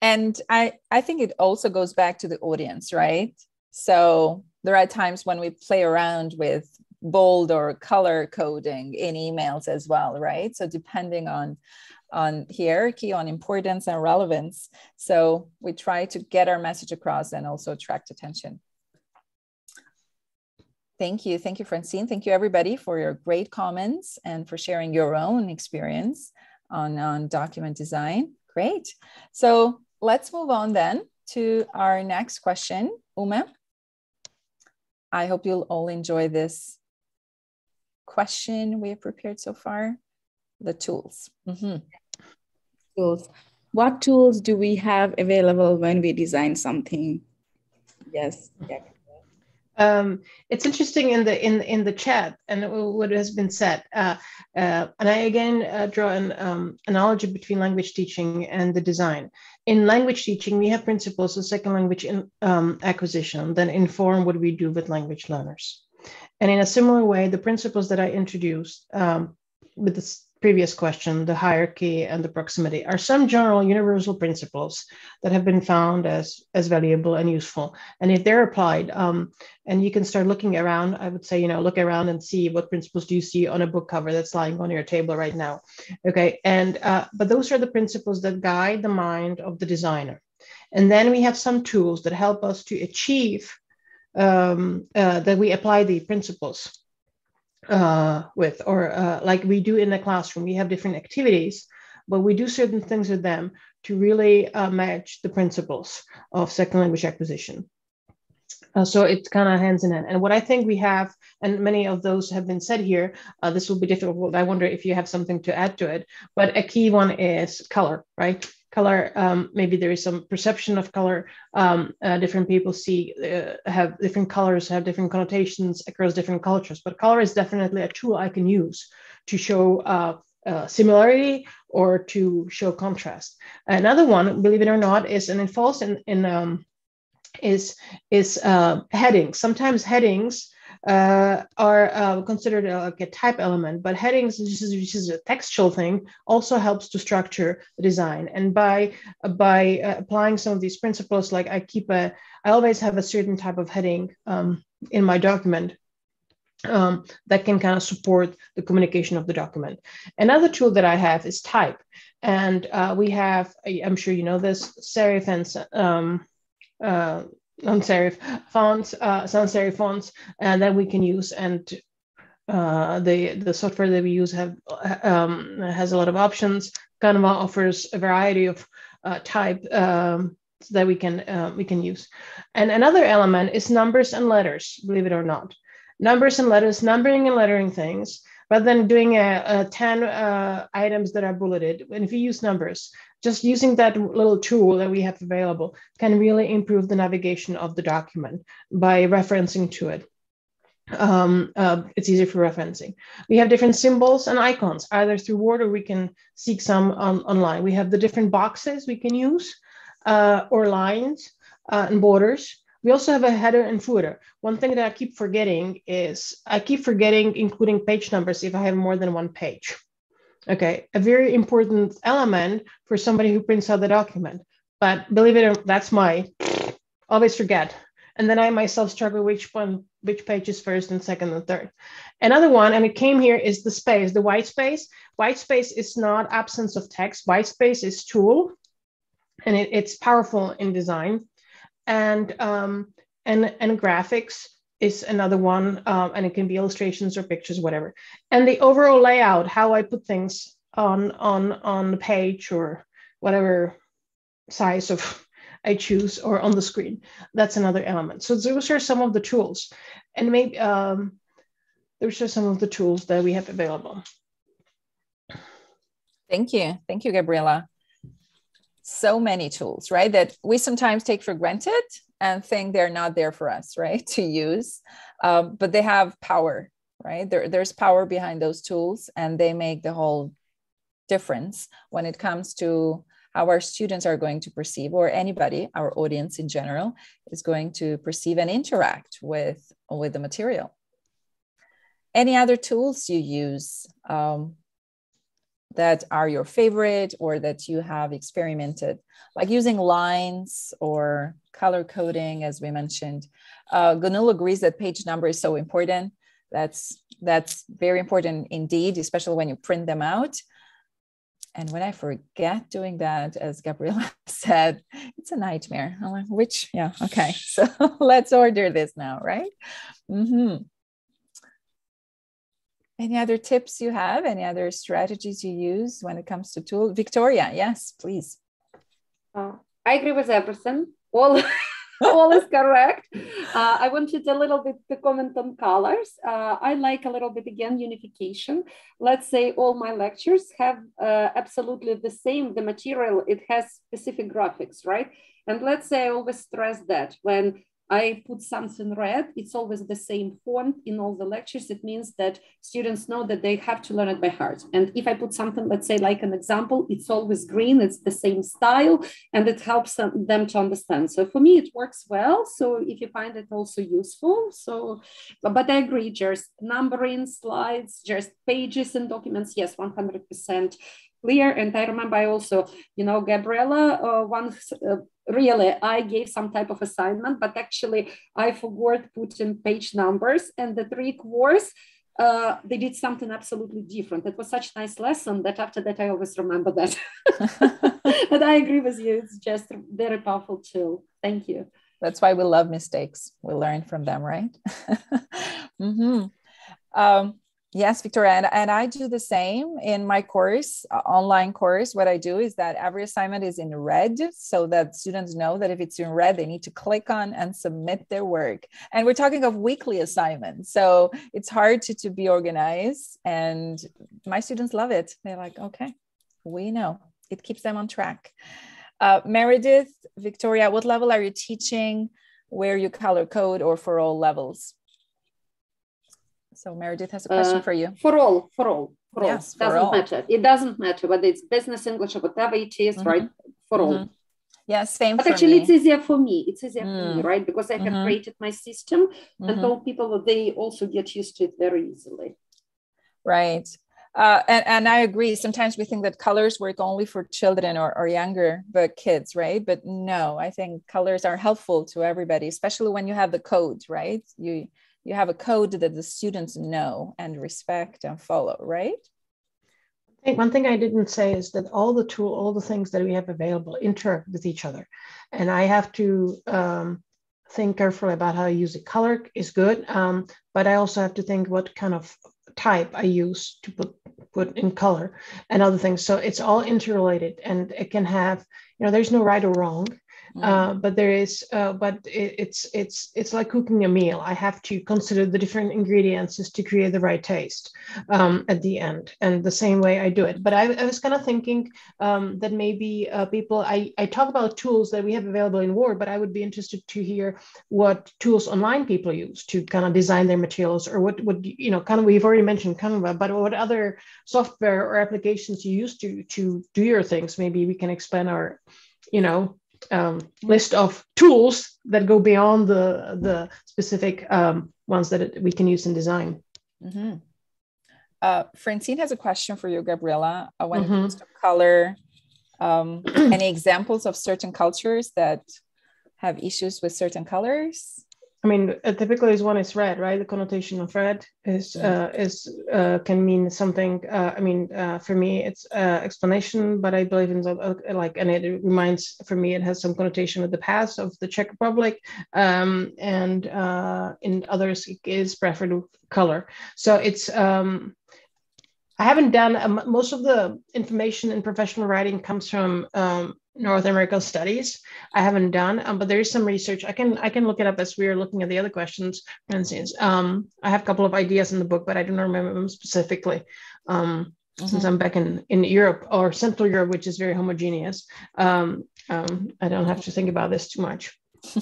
And I I think it also goes back to the audience, right? So there are times when we play around with bold or color coding in emails as well, right? So depending on on hierarchy, on importance and relevance. So we try to get our message across and also attract attention. Thank you. Thank you, Francine. Thank you, everybody, for your great comments and for sharing your own experience on, on document design. Great. So let's move on then to our next question. Uma, I hope you'll all enjoy this question we have prepared so far? The tools. Mm-hmm. Tools. What tools do we have available when we design something? Yes. Yeah. Um, it's interesting in the in in the chat and what has been said, uh, uh, and I again uh, draw an um, analogy between language teaching and the design. In language teaching, we have principles of second language in, um, acquisition that inform what we do with language learners. And in a similar way, the principles that I introduced um, with this previous question, the hierarchy and the proximity, are some general universal principles that have been found as, as valuable and useful. And if they're applied, um, and you can start looking around, I would say, you know, look around and see what principles do you see on a book cover that's lying on your table right now. Okay. And, uh, but those are the principles that guide the mind of the designer. And then we have some tools that help us to achieve um, uh, that we apply the principles uh, with, or uh, like we do in the classroom. We have different activities, but we do certain things with them to really uh, match the principles of second language acquisition. Uh, so it's kind of hands in hand. And what I think we have, and many of those have been said here, uh, this will be difficult. I wonder if you have something to add to it. But a key one is color, right? Color um, maybe there is some perception of color. Um, uh, different people see uh, have different colors have different connotations across different cultures but color is definitely a tool i can use to show uh, uh similarity or to show contrast. Another one believe it or not is and it falls in, in um, is is uh, headings. Sometimes headings uh, are uh, considered a, like a type element, but headings, which is, which is, a textual thing, also helps to structure the design. And by by uh, applying some of these principles, like I keep a, I always have a certain type of heading um, in my document um, that can kind of support the communication of the document. Another tool that I have is type. And uh, we have, I'm sure you know this, serif and um, uh, sans serif fonts, uh, sans serif fonts uh, that we can use. And uh, the the software that we use have um, has a lot of options. Canva offers a variety of uh, type um, that we can uh, we can use. And another element is numbers and letters. Believe it or not, numbers and letters, numbering and lettering things but then doing a, a 10 uh, items that are bulleted. And if you use numbers, just using that little tool that we have available can really improve the navigation of the document by referencing to it. Um, uh, it's easier for referencing. We have different symbols and icons, either through Word or we can seek some on, online. We have the different boxes we can use uh, or lines uh, and borders. We also have a header and footer. One thing that I keep forgetting is I keep forgetting including page numbers if I have more than one page. Okay, a very important element for somebody who prints out the document. But believe it or not, that's my always forget. And then I myself struggle which one, which page is first and second and third. Another one, and it came here, is the space, the white space. White space is not absence of text. White space is tool, and it, it's powerful in design. and um, and and graphics is another one, um, and it can be illustrations or pictures, whatever. And the overall layout, how I put things on on on the page or whatever size of I choose or on the screen. That's another element. So those are some of the tools, and maybe um, those are some of the tools that we have available. Thank you, thank you, Gabriela. So many tools, right? That we sometimes take for granted and think they're not there for us, right, to use, um, but they have power, right? There, there's power behind those tools, and they make the whole difference when it comes to how our students are going to perceive, or anybody, our audience in general, is going to perceive and interact with, with the material. Any other tools you use um, that are your favorite or that you have experimented, like using lines or color coding, as we mentioned. Uh, Gonul agrees that page number is so important. That's that's very important indeed, especially when you print them out. And when I forget doing that, as Gabriela said, it's a nightmare. I'm like, which, yeah, okay. So let's order this now, right? Mm-hmm. Any other tips you have? Any other strategies you use when it comes to tool? Victoria, yes, please. Uh, I agree with everything. All all is correct. Uh, I wanted a little bit to comment on colors. Uh, I like a little bit again unification. Let's say all my lectures have uh, absolutely the same, the material, it has specific graphics, right? And let's say I always stress that when I put something red, it's always the same font in all the lectures. It means that students know that they have to learn it by heart. And if I put something, let's say like an example, it's always green, it's the same style, and it helps them to understand. So for me, it works well. So if you find it also useful, so, but I agree, just numbering slides, just pages and documents, yes, 100% clear. And I remember I also, you know, Gabriela uh, once uh, really I gave some type of assignment, but actually I forgot putting page numbers and the trick was uh, they did something absolutely different. It was such a nice lesson that after that I always remember that. but I agree with you. It's just very powerful tool. Thank you. That's why we love mistakes. We learn from them, right? mm-hmm. um, Yes, Victoria, and, and I do the same in my course, uh, online course. What I do is that every assignment is in red so that students know that if it's in red, they need to click on and submit their work. And we're talking of weekly assignments. So it's hard to, to be organized. And my students love it. They're like, okay, we know. It keeps them on track. Uh, Meredith, Victoria, what level are you teaching? Where you color code or for all levels? So Meredith has a question uh, for you. For all, for all, for yes, all. Doesn't all. matter. It doesn't matter whether it's business English or whatever it is, mm-hmm. right? For mm-hmm. all. Yeah, same. But actually, me. it's easier for me. It's easier mm. for me, mm. right? Because I have mm-hmm. created my system, and mm-hmm. told people that they also get used to it very easily. Right. Uh, and, and I agree. Sometimes we think that colors work only for children or, or younger, but kids, right? But no, I think colors are helpful to everybody, especially when you have the code, right? You you have a code that the students know and respect and follow, right? I think one thing I didn't say is that all the tool, all the things that we have available interact with each other. And I have to um, think carefully about how I use it. Color is good, um, but I also have to think what kind of type I use to put put in color and other things. So it's all interrelated and it can have, you know, there's no right or wrong. Mm. Uh, but there is, uh, but it, it's it's it's like cooking a meal. I have to consider the different ingredients just to create the right taste um, at the end, and the same way I do it. But I, I was kind of thinking um, that maybe uh, people. I I talk about tools that we have available in Word, but I would be interested to hear what tools online people use to kind of design their materials, or what would you know? Kind of we've already mentioned Canva, but what other software or applications you use to to do your things? Maybe we can expand our you know um, list of tools that go beyond the the specific um, ones that it, we can use in design. Mm-hmm. Uh, Francine has a question for you, Gabriela. Uh, when mm-hmm. it comes to color, um, any examples of certain cultures that have issues with certain colors? I mean, uh, typically is one is red, right? The connotation of red is uh, is uh, can mean something. Uh, I mean, uh, for me, it's uh, explanation, but I believe in like, and it reminds for me, it has some connotation with the past of the Czech Republic, um, and in others it is preferred color. So it's. Um, I haven't done um, most of the information in professional writing comes from um, North American studies. I haven't done, um, but there is some research. I can I can look it up as we are looking at the other questions. For instance, um, I have a couple of ideas in the book, but I don't remember them specifically. Um, mm-hmm. Since I'm back in in Europe or Central Europe, which is very homogeneous, um, um, I don't have to think about this too much.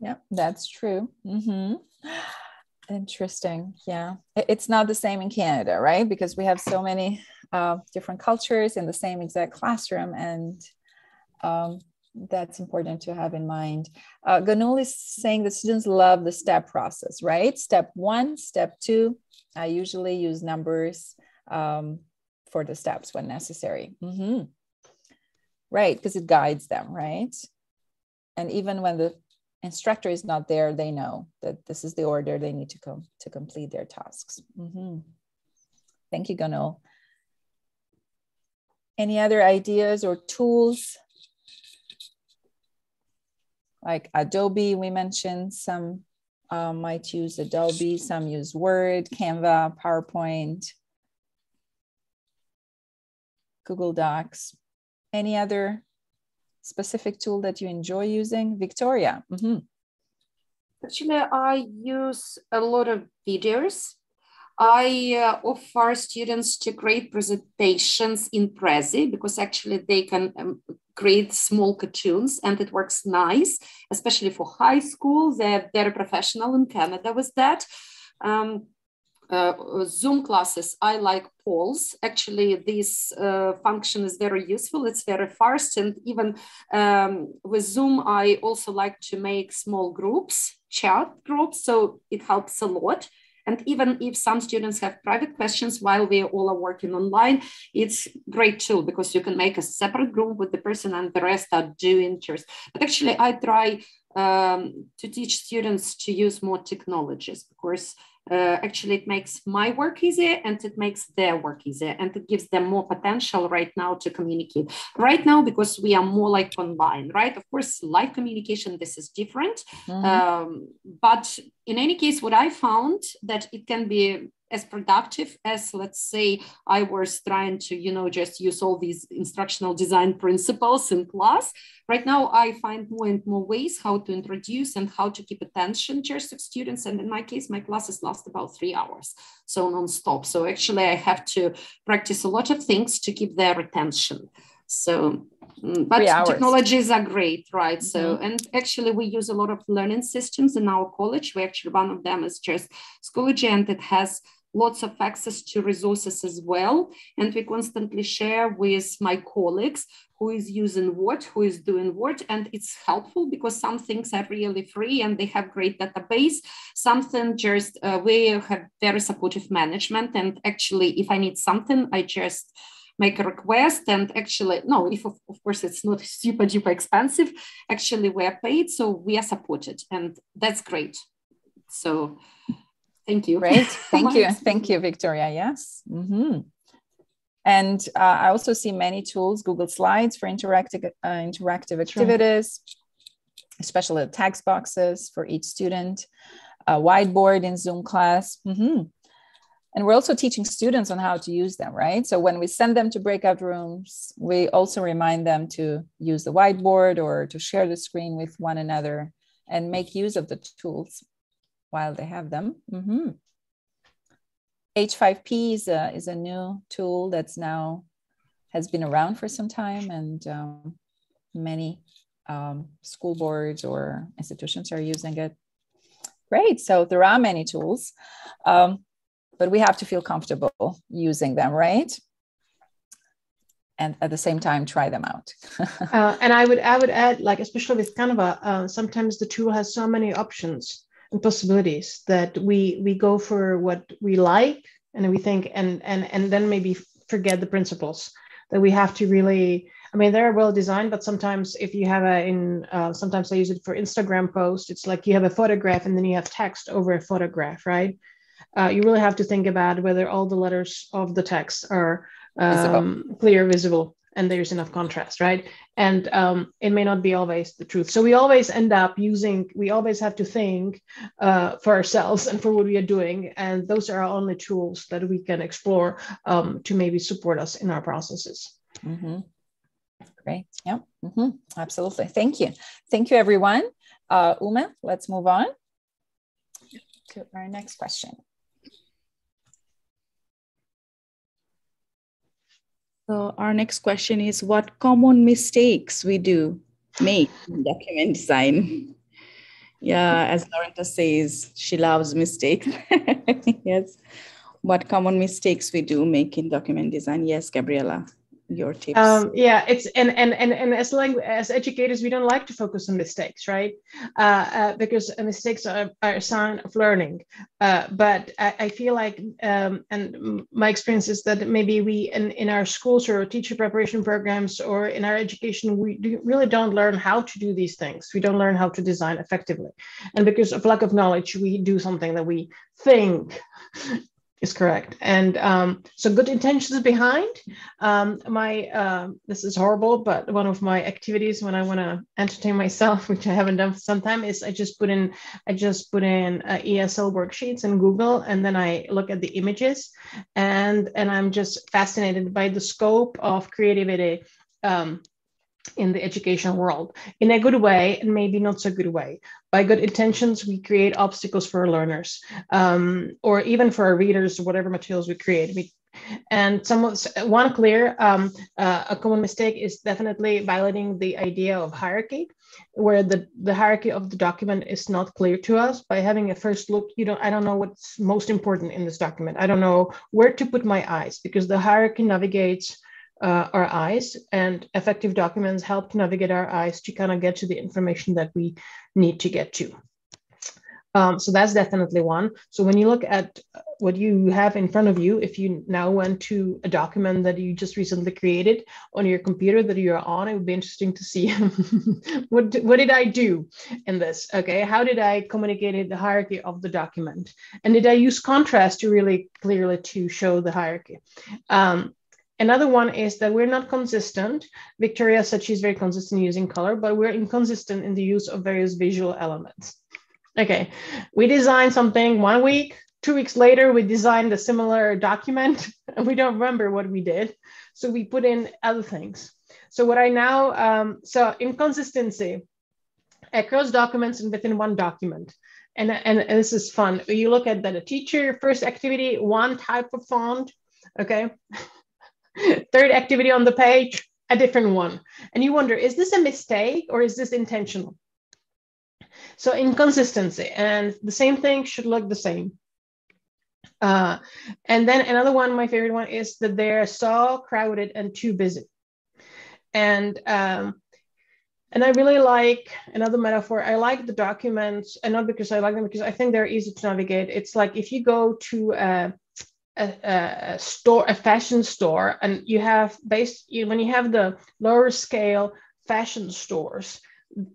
yeah, that's true. Mm-hmm. Interesting. Yeah, it's not the same in Canada, right? Because we have so many uh, different cultures in the same exact classroom and um, that's important to have in mind. Uh, Gonul is saying the students love the step process, right? Step one, step two. I usually use numbers um, for the steps when necessary. Mm-hmm. Right, because it guides them, right? And even when the instructor is not there, they know that this is the order they need to come to complete their tasks. Mm-hmm. Thank you, Gonul. Any other ideas or tools? Like Adobe, we mentioned some uh, might use Adobe, some use Word, Canva, PowerPoint, Google Docs. Any other specific tool that you enjoy using? Victoria. Mm -hmm. Actually, I use a lot of videos I uh, offer students to create presentations in Prezi because actually they can um, create small cartoons and it works nice, especially for high school. They're very professional in Canada with that. Um, uh, Zoom classes, I like polls. Actually, this uh, function is very useful. It's very fast. And even um, with Zoom, I also like to make small groups, chat groups. So it helps a lot. And even if some students have private questions while we all are working online, it's great tool because you can make a separate group with the person and the rest are doing chairs. But actually I try um, to teach students to use more technologies because uh, actually it makes my work easier and it makes their work easier and it gives them more potential right now to communicate. Right now because we are more like online right? Of course live communication this is different. Mm-hmm. um, but in any case what i found that it can be as productive as let's say i was trying to you know just use all these instructional design principles in class. Right now i find more and more ways how to introduce and how to keep attention just of students. And in my case my classes last about three hours so non-stop. So actually i have to practice a lot of things to keep their attention so mm, but technologies are great right mm-hmm. so and actually we use a lot of learning systems in our college we actually one of them is just schoology and it has lots of access to resources as well. And we constantly share with my colleagues who is using what, who is doing what. And it's helpful because some things are really free and they have great database. Something just, uh, we have very supportive management. And actually, if I need something, I just make a request and actually no if of, of, course it's not super duper expensive actually we're paid so we are supported and that's great so Thank you. Great. Thank you. Thank you, Victoria. Yes. Mm-hmm. And uh, I also see many tools, Google Slides for interactive, uh, interactive activities, sure. especially the text boxes for each student, a whiteboard in Zoom class. Mm-hmm. And we're also teaching students on how to use them, right? So when we send them to breakout rooms, we also remind them to use the whiteboard or to share the screen with one another and make use of the tools while they have them. Mm-hmm. H5P is a, is a new tool that's now has been around for some time and um, many um, school boards or institutions are using it. Great, so there are many tools, um, but we have to feel comfortable using them, right? and at the same time try them out uh, and i would i would add like especially with canva uh, sometimes the tool has so many options and possibilities that we we go for what we like and we think and and and then maybe forget the principles that we have to really I mean, they're well designed, but sometimes if you have a in uh, sometimes I use it for Instagram post. It's like you have a photograph and then you have text over a photograph, right? Uh, you really have to think about whether all the letters of the text are um, visible. clear, visible, and there's enough contrast, right? And um, it may not be always the truth. So we always end up using, we always have to think uh, for ourselves and for what we are doing. And those are our only tools that we can explore um, to maybe support us in our processes. Mm-hmm. Great. Yeah, mm-hmm. absolutely. Thank you. Thank you, everyone. Uh, Uma, let's move on to our next question. So our next question is what common mistakes we do make in document design? Yeah, as Loretta says, she loves mistakes. yes. What common mistakes we do make in document design? Yes, Gabriela your tips. Um, yeah it's and and and, and as like as educators we don't like to focus on mistakes right? Uh, uh, because mistakes are, are, a sign of learning. Uh, but I, I, feel like um, and my experience is that maybe we in, in our schools or teacher preparation programs or in our education we do, really don't learn how to do these things. We don't learn how to design effectively. And because of lack of knowledge we do something that we think is correct. And um, so good intentions behind. Um, my uh, this is horrible, but one of my activities when I want to entertain myself, which I haven't done for some time, is I just put in I just put in uh, ESL worksheets in Google, and then I look at the images, and and I'm just fascinated by the scope of creativity. Um, in the education world in a good way and maybe not so good way by good intentions we create obstacles for our learners um, or even for our readers whatever materials we create. We, and some one clear um, uh, a common mistake is definitely violating the idea of hierarchy where the, the hierarchy of the document is not clear to us. By having a first look you don't i don't know what's most important in this document. I don't know where to put my eyes because the hierarchy navigates uh, our eyes and effective documents help navigate our eyes to kind of get to the information that we need to get to. Um, so that's definitely one. So when you look at what you have in front of you, if you now went to a document that you just recently created on your computer that you're on, it would be interesting to see what, what did I do in this? Okay, how did I communicate the hierarchy of the document? And did I use contrast to really clearly to show the hierarchy? Um, Another one is that we're not consistent. Victoria said she's very consistent using color, but we're inconsistent in the use of various visual elements. Okay, we designed something one week, two weeks later, we designed a similar document and we don't remember what we did. So we put in other things. So what I now, um, so inconsistency across documents and within one document. And, and, and this is fun. You look at that a teacher, first activity, one type of font, okay? Third activity on the page, a different one. And you wonder, is this a mistake or is this intentional? So inconsistency and the same thing should look the same. Uh, and then another one, my favorite one is that they're so crowded and too busy. And um, and I really like another metaphor. I like the documents, and not because I like them, because I think they're easy to navigate. It's like if you go to a, a, a, store, a fashion store, and you have based you, when you have the lower scale fashion stores,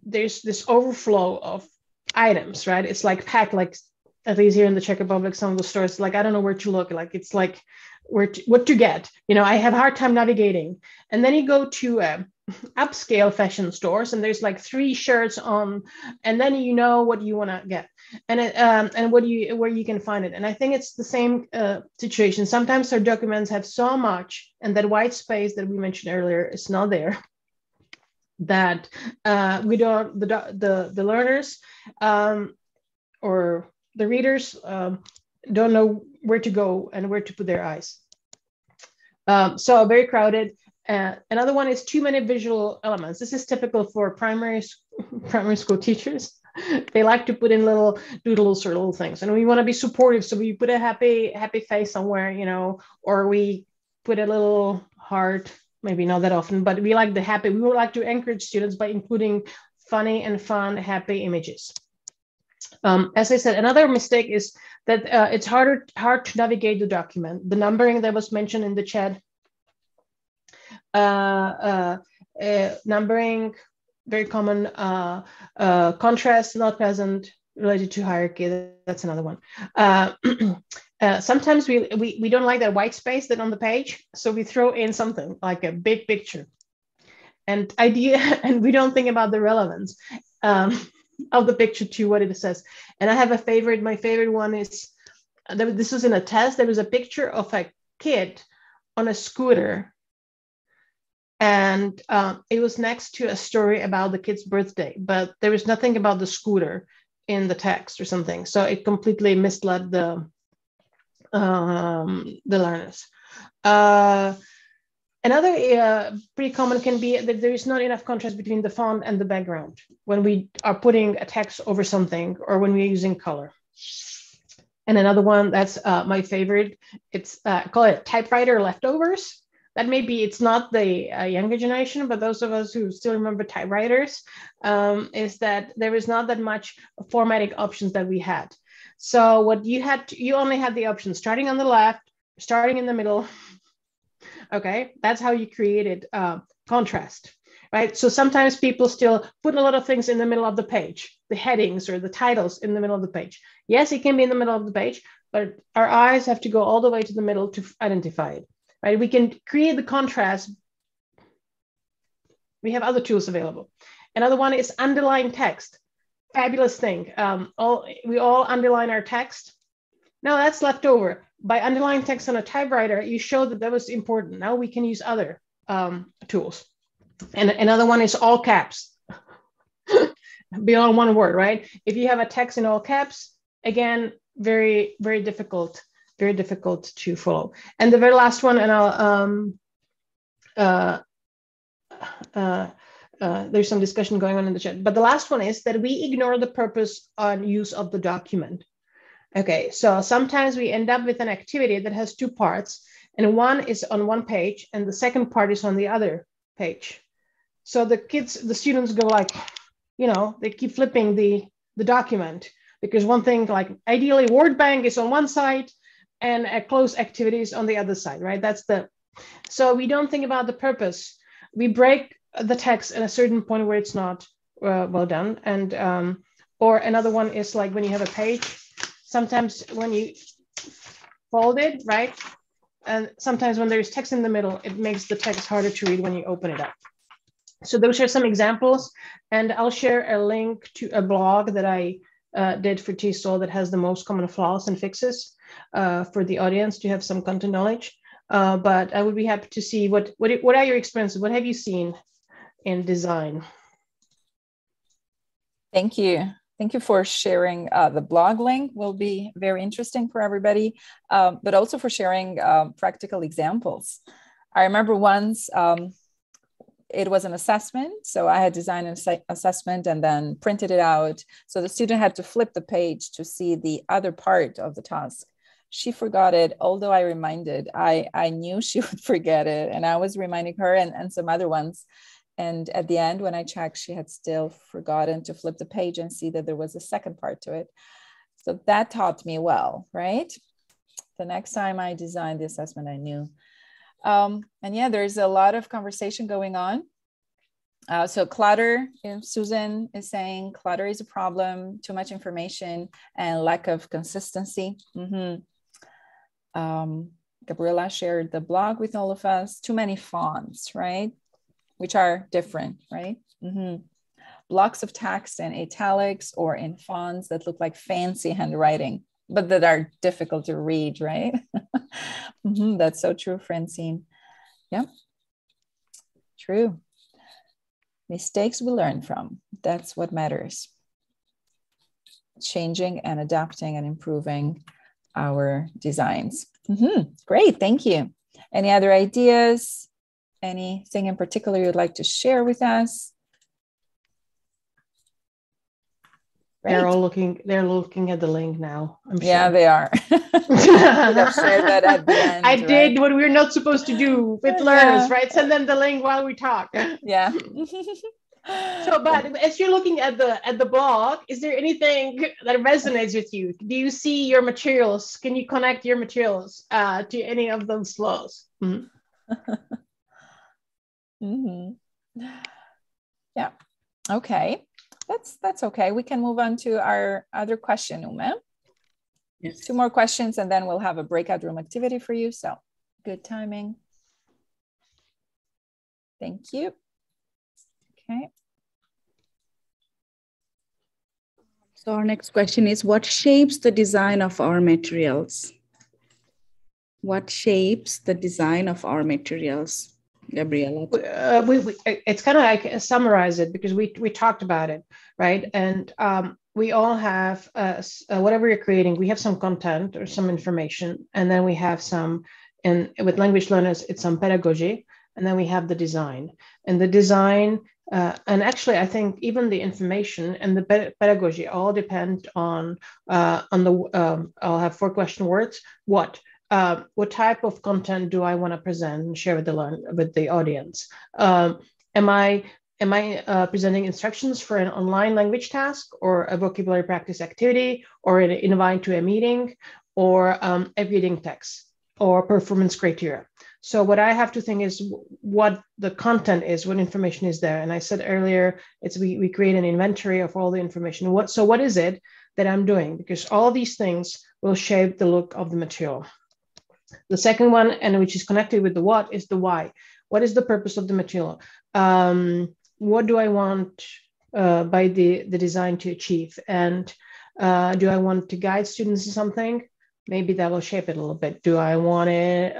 there's this overflow of items, right? It's like packed, like at least here in the Czech Republic, some of the stores, like I don't know where to look. Like it's like where to, what to get. You know, I have a hard time navigating. And then you go to a upscale fashion stores and there's like three shirts on and then you know what you want to get. And it, um, and what you where you can find it. And i think it's the same uh, situation. Sometimes our documents have so much and that white space that we mentioned earlier is not there that uh, we don't the the, the learners um, or the readers um, don't know where to go and where to put their eyes. Um, so very crowded uh, another one is too many visual elements. This is typical for primary primary school teachers. they like to put in little doodles or little things, and we want to be supportive. So we put a happy happy face somewhere, you know, or we put a little heart. Maybe not that often, but we like the happy. We would like to encourage students by including funny and fun, happy images. Um, as I said, another mistake is that uh, it's harder hard to navigate the document. The numbering that was mentioned in the chat numbering, very common. Uh, uh, contrast, not present, related to hierarchy. That's another one. Uh, uh, sometimes we, we, we don't like that white space that on the page. So we throw in something like a big picture and idea, and we don't think about the relevance um, of the picture to what it says. And I have a favorite. My favorite one is, this was in a test. There was a picture of a kid on a scooter and um, it was next to a story about the kid's birthday but there was nothing about the scooter in the text or something. So it completely misled the um, the learners. Uh, another uh, pretty common can be that there is not enough contrast between the font and the background when we are putting a text over something or when we're using color. And another one that's uh, my favorite it's uh, call it typewriter leftovers that maybe it's not the uh, younger generation, but those of us who still remember typewriters, um, is that there is not that much formatting options that we had. So what you had, to, you only had the option starting on the left, starting in the middle. okay, that's how you created uh, contrast, right? So sometimes people still put a lot of things in the middle of the page, the headings or the titles in the middle of the page. Yes, it can be in the middle of the page, but our eyes have to go all the way to the middle to identify it right? We can create the contrast. We have other tools available. Another one is underline text. Fabulous thing. Um, all, we all underline our text. Now that's left over. By underlining text on a typewriter, you show that that was important. Now we can use other um, tools. And another one is all caps. Beyond one word, right? If you have a text in all caps, again, very, very difficult very difficult to follow. And the very last one, and I'll, um, uh, uh, uh, there's some discussion going on in the chat, but the last one is that we ignore the purpose and use of the document. Okay, so sometimes we end up with an activity that has two parts, and one is on one page, and the second part is on the other page. So the kids, the students go like, you know, they keep flipping the the document because one thing like ideally word bank is on one side and uh, cloze activities on the other side, right? That's the, so we don't think about the purpose. We break the text at a certain point where it's not uh, well done. And, um, or another one is like when you have a page, sometimes when you fold it, right? And sometimes when there's text in the middle, it makes the text harder to read when you open it up. So those are some examples. And I'll share a link to a blog that I uh, did for TESOL that has the most common flaws and fixes uh, for the audience to have some content knowledge. Uh, but I would be happy to see what, what, what are your experiences? What have you seen in design? Thank you. Thank you for sharing uh, the blog link will be very interesting for everybody, um, but also for sharing um, practical examples. I remember once um, it was an assessment. So I had designed an assessment and then printed it out. So the student had to flip the page to see the other part of the task. She forgot it, although I reminded, I, I knew she would forget it. And I was reminding her and, and some other ones. And at the end, when I checked, she had still forgotten to flip the page and see that there was a second part to it. So that taught me well, right? The next time I designed the assessment, I knew um, and yeah, there's a lot of conversation going on. Uh, so clutter, Susan is saying clutter is a problem, too much information and lack of consistency. Mm-hmm. Um, Gabriela shared the blog with all of us, too many fonts, right? Which are different, right? Mm-hmm. Blocks of text in italics or in fonts that look like fancy handwriting but that are difficult to read, right? mm-hmm, that's so true, Francine. Yeah, true. Mistakes we learn from. That's what matters. Changing and adapting and improving our designs. Mm-hmm. Great, thank you. Any other ideas? Anything in particular you'd like to share with us? They're all looking. They're looking at the link now. I'm yeah, they are. that at the end. I right? did what we're not supposed to do with learners, yeah. right? Send them the link while we talk. Yeah. so, but as you're looking at the at the blog, is there anything that resonates with you? Do you see your materials? Can you connect your materials uh, to any of those flows? Mm-hmm. mm-hmm. Yeah. Okay. That's that's okay. We can move on to our other question, Uma. Yes. Two more questions and then we'll have a breakout room activity for you. So good timing. Thank you. Okay. So our next question is what shapes the design of our materials? What shapes the design of our materials? Gabriela. Uh, we, we, it's kind of like summarize it because we, we talked about it, right? And um, we all have uh, uh, whatever you're creating, we have some content or some information, and then we have some, and with language learners, it's some pedagogy, and then we have the design. And the design, uh, and actually, I think even the information and the pedagogy all depend on uh, on the. Um, I'll have four question words. What? Uh, what type of content do I want to present and share with the learn with the audience? Um, am I am I uh, presenting instructions for an online language task or a vocabulary practice activity or an invite to a meeting or um, a reading text or performance criteria? So what I have to think is what the content is, what information is there. And I said earlier, it's we, we create an inventory of all the information. What so what is it that I'm doing? Because all these things will shape the look of the material. The second one, and which is connected with the what, is the why. What is the purpose of the material? Um, what do I want uh, by the, the design to achieve? And uh, do I want to guide students to something? Maybe that will shape it a little bit. Do I want it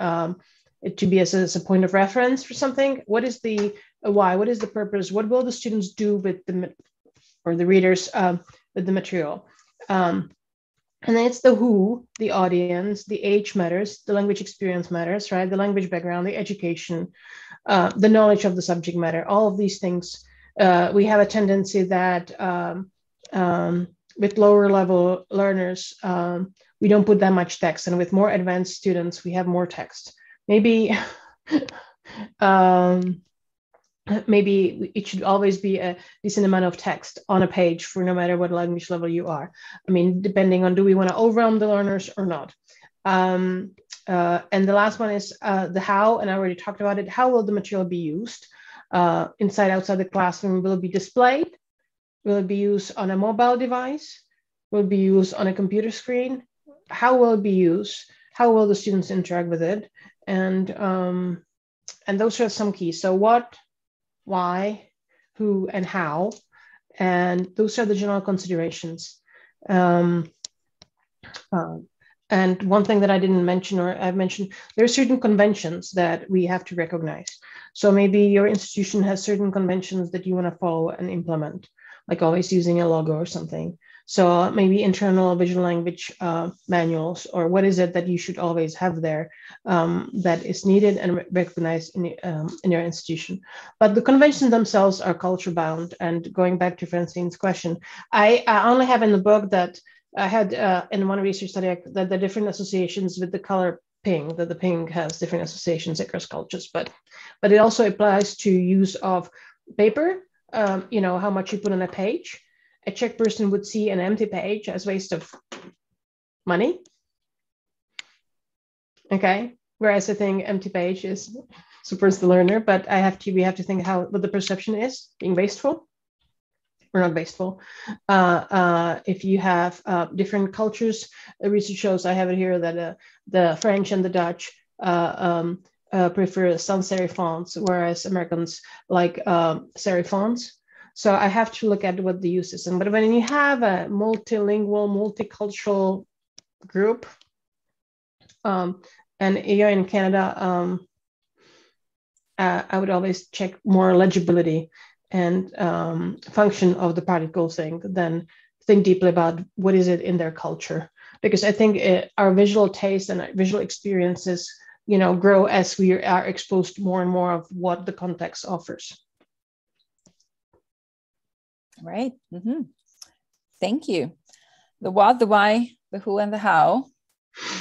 to be as a, as a point of reference for something. What is the uh, why? What is the purpose? What will the students do with the or the readers um, with the material? Um, and then it's the who the audience the age matters the language experience matters right? The language background the education uh, the knowledge of the subject matter all of these things uh, we have a tendency that um, um with lower level learners um, we don't put that much text. And with more advanced students we have more text maybe um, maybe it should always be a decent amount of text on a page for no matter what language level you are. I mean, depending on do we want to overwhelm the learners or not. Um, uh, and the last one is uh, the how, and I already talked about it. How will the material be used? Uh, inside, outside the classroom, will it be displayed? Will it be used on a mobile device? Will it be used on a computer screen? How will it be used? How will the students interact with it? And um, and those are some keys. So what, why, who, and how, and those are the general considerations. Um, uh, and one thing that I didn't mention, or I've mentioned, there are certain conventions that we have to recognize. So maybe your institution has certain conventions that you want to follow and implement, like always using a logo or something. So maybe internal visual language uh, manuals, or what is it that you should always have there um, that is needed and recognized in, um, in your institution. But the conventions themselves are culture bound. And going back to Francine's question, I, I only have in the book that I had uh, in one research study that the different associations with the color pink, that the pink has different associations across cultures, but but it also applies to use of paper, um, you know, how much you put on a page, a Czech person would see an empty page as waste of money. Okay. Whereas I think empty page is supports the learner, but I have to we have to think how what the perception is being wasteful or not wasteful. Uh, uh, if you have uh, different cultures, research shows I have it here that uh, the French and the Dutch uh, um, uh, prefer sans serif fonts, whereas Americans like um, serif fonts. So I have to look at what the use is. And but when you have a multilingual, multicultural group, um, and you're in Canada, um, uh, I would always check more legibility and um, function of the particle thing than think deeply about what is it in their culture. Because I think it, our visual taste and visual experiences, you know, grow as we are exposed more and more of what the context offers. Right. Mm-hmm. Thank you. The what, the why, the who, and the how.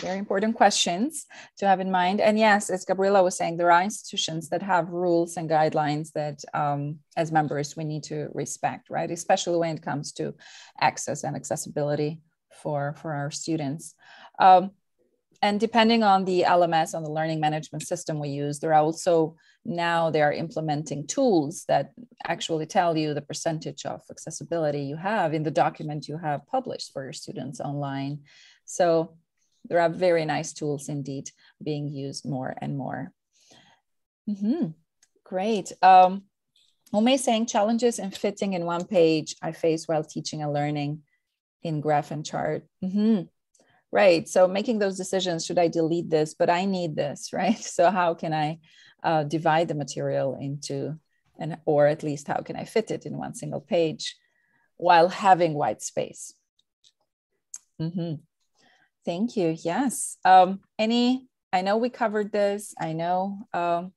Very important questions to have in mind. And yes, as Gabriela was saying, there are institutions that have rules and guidelines that, um, as members, we need to respect, right? Especially when it comes to access and accessibility for for our students. Um, and depending on the LMS, on the learning management system we use, there are also now they are implementing tools that actually tell you the percentage of accessibility you have in the document you have published for your students online. So there are very nice tools indeed being used more and more. Mm-hmm. Great. Um, Ume saying challenges in fitting in one page I face while teaching and learning in graph and chart. Mm-hmm. Right. So making those decisions, should I delete this? But I need this, right? So how can I uh, divide the material into, and or at least how can I fit it in one single page while having white space? Mm-hmm. Thank you. Yes. Um, any, I know we covered this. I know, um,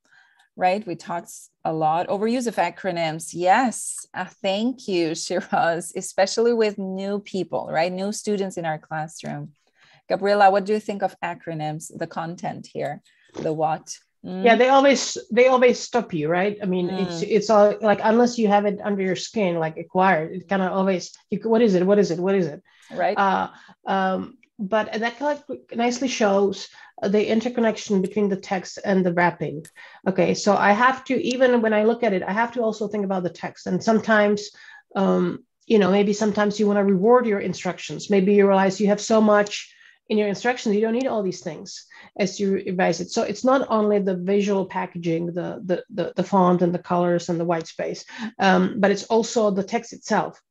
right? We talked a lot. Overuse of acronyms. Yes. Uh, thank you, Shiraz, especially with new people, right? New students in our classroom. Gabriela, what do you think of acronyms, the content here, the what? Mm. Yeah, they always they always stop you, right? I mean, mm. it's it's all like unless you have it under your skin, like acquired, it kind of always you, what is it? What is it? What is it? Right. Uh, um, but that kind of nicely shows the interconnection between the text and the wrapping. Okay, so I have to even when I look at it, I have to also think about the text, and sometimes. Um, you know, maybe sometimes you want to reward your instructions. Maybe you realize you have so much in your instructions you don't need all these things as you revise it. So it's not only the visual packaging the the the, the font and the colors and the white space um, but it's also the text itself.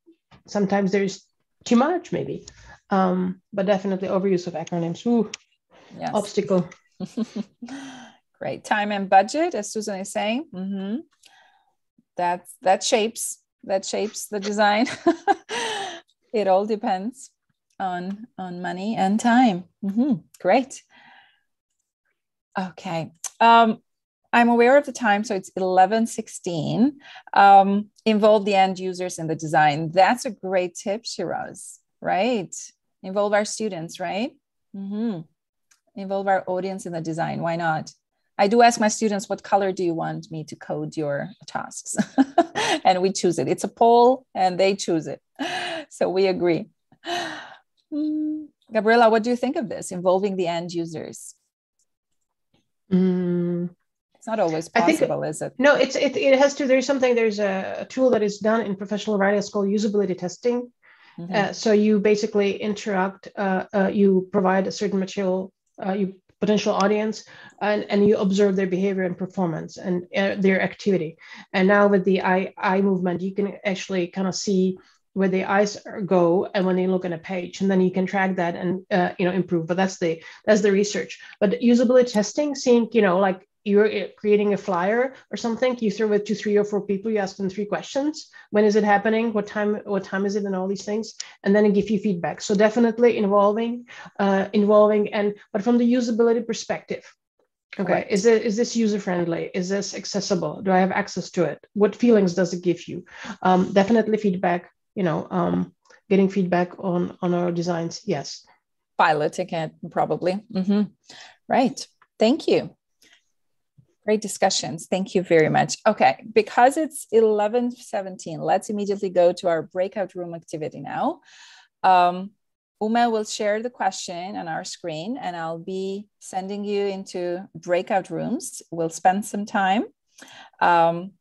Sometimes there's too much maybe um, but definitely overuse of acronyms. Ooh, yes. obstacle. Great. Time and budget as susan is saying. Mm-hmm. that that shapes that shapes the design. It all depends on on money and time. Mm-hmm. Great. Okay. Um, I'm aware of the time, so it's 11:16. Um, involve the end users in the design. That's a great tip, Shiraz. Right. Involve our students. Right. Mm-hmm. Involve our audience in the design. Why not? I do ask my students, what color do you want me to code your tasks? and we choose it. It's a poll and they choose it. So we agree. Mm. Gabriela, what do you think of this involving the end users? Mm. It's not always possible, is it? No, it's it, it has to. There's something. There's a, a tool that is done in professional writing. It's called usability testing. Mm-hmm. Uh, so you basically interact. Uh, uh, you provide a certain material. Uh, you potential audience and, and you observe their behavior and performance and uh, their activity and now with the eye eye movement you can actually kind of see where the eyes go and when they look at a page and then you can track that and uh, you know improve but that's the that's the research. But usability testing seeing you know like you're uh, creating a flyer or something you throw it to three or four people you ask them three questions. When is it happening? What time what time is it? And all these things. And then give you feedback. So definitely involving uh, involving and but from the usability perspective. Okay. Right. is it is this user friendly is this accessible? Do i have access to it? What feelings does it give you? Um, definitely feedback you know um, getting feedback on on our designs yes. Piloting it probably. Mm-hmm. right. Thank you. Great discussions. Thank you very much. Okay. Because it's 11 17 let's immediately go to our breakout room activity now. Um, Uma will share the question on our screen and I'll be sending you into breakout rooms. We'll spend some time. Um,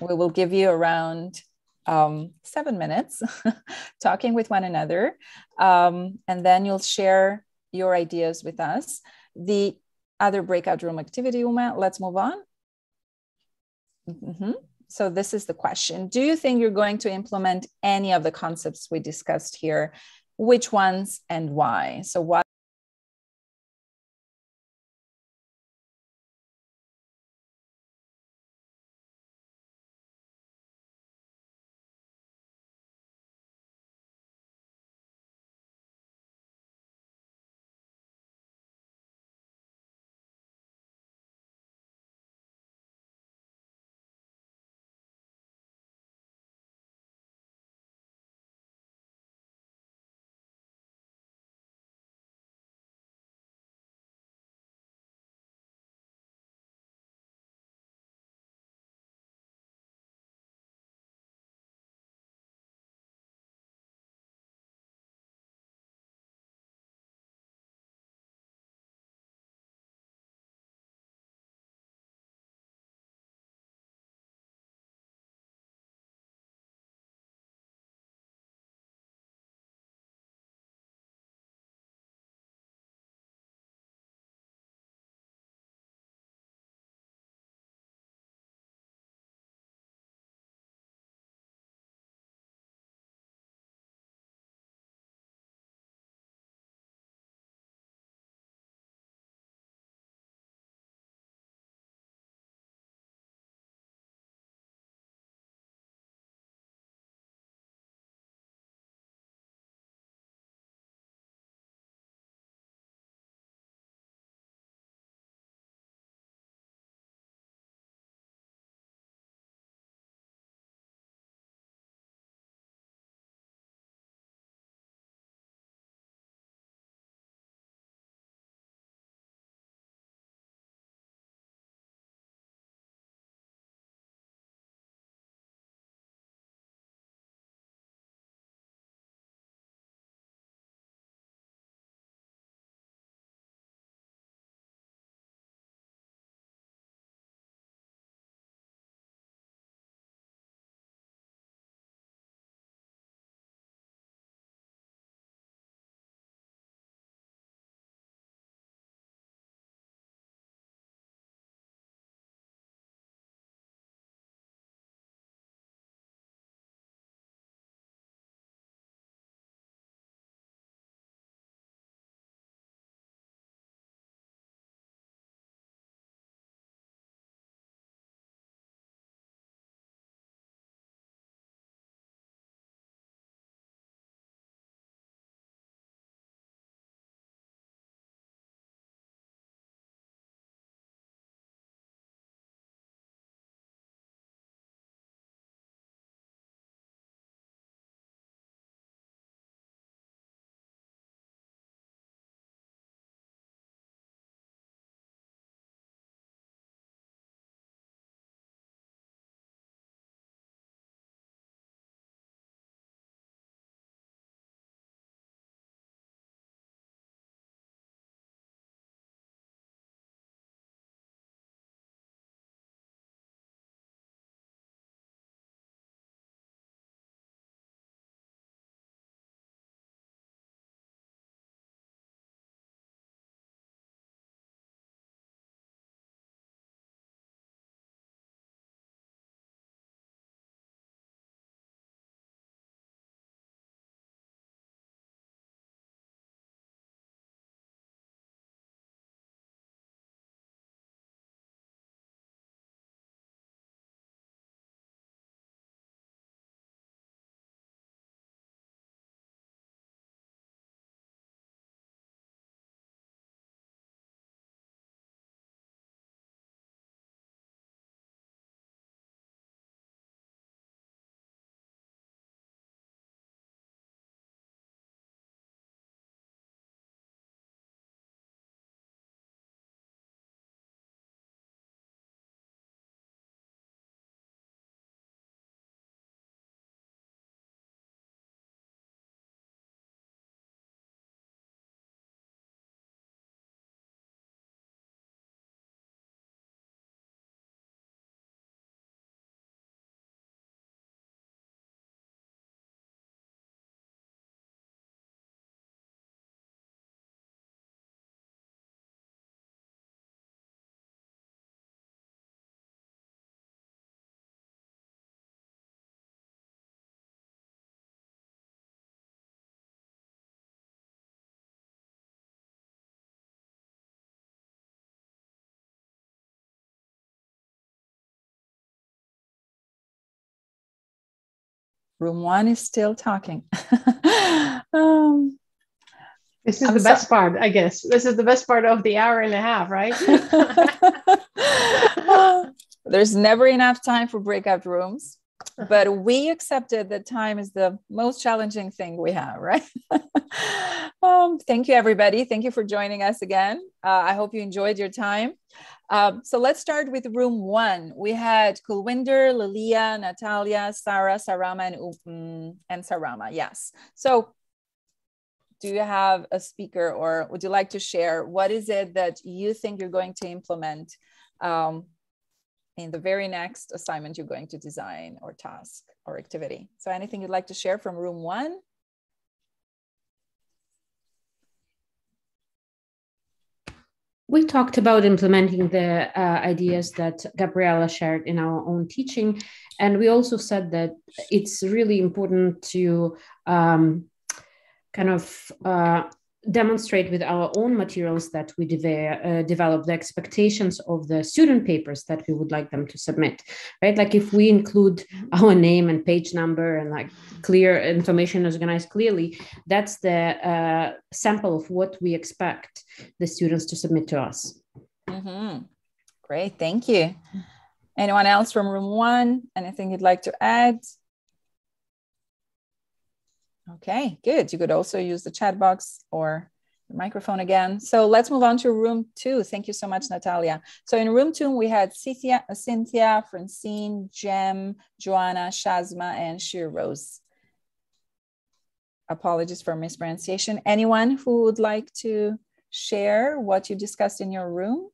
we will give you around um, seven minutes talking with one another. Um, and then you'll share your ideas with us. The other breakout room activity, Uma, let's move on. Mm-hmm. So this is the question. Do you think you're going to implement any of the concepts we discussed here? Which ones and why? So what room one is still talking. um, this is I'm the so- best part, I guess. This is the best part of the hour and a half, right? There's never enough time for breakout rooms, but we accepted that time is the most challenging thing we have, right? um, thank you, everybody. Thank you for joining us again. Uh, I hope you enjoyed your time. Um, so let's start with room one. We had Kulwinder, Lilia, Natalia, Sarah, Sarama, and, um, and Sarama. Yes. So do you have a speaker or would you like to share what is it that you think you're going to implement um, in the very next assignment you're going to design or task or activity? So anything you'd like to share from room one? we talked about implementing the uh, ideas that Gabriela shared in our own teaching. And we also said that it's really important to um, kind of uh, demonstrate with our own materials that we de- uh, develop the expectations of the student papers that we would like them to submit right? Like if we include our name and page number and like clear information organized clearly that's the uh, sample of what we expect the students to submit to us. Mm-hmm. great thank you. Anyone else from room one? Anything you'd like to add Okay, good. You could also use the chat box or the microphone again. So let's move on to room two. Thank you so much, Natalia. So in room two, we had Cynthia, Cynthia Francine, Jem, Joanna, Shazma, and Rose. Apologies for mispronunciation. Anyone who would like to share what you discussed in your room?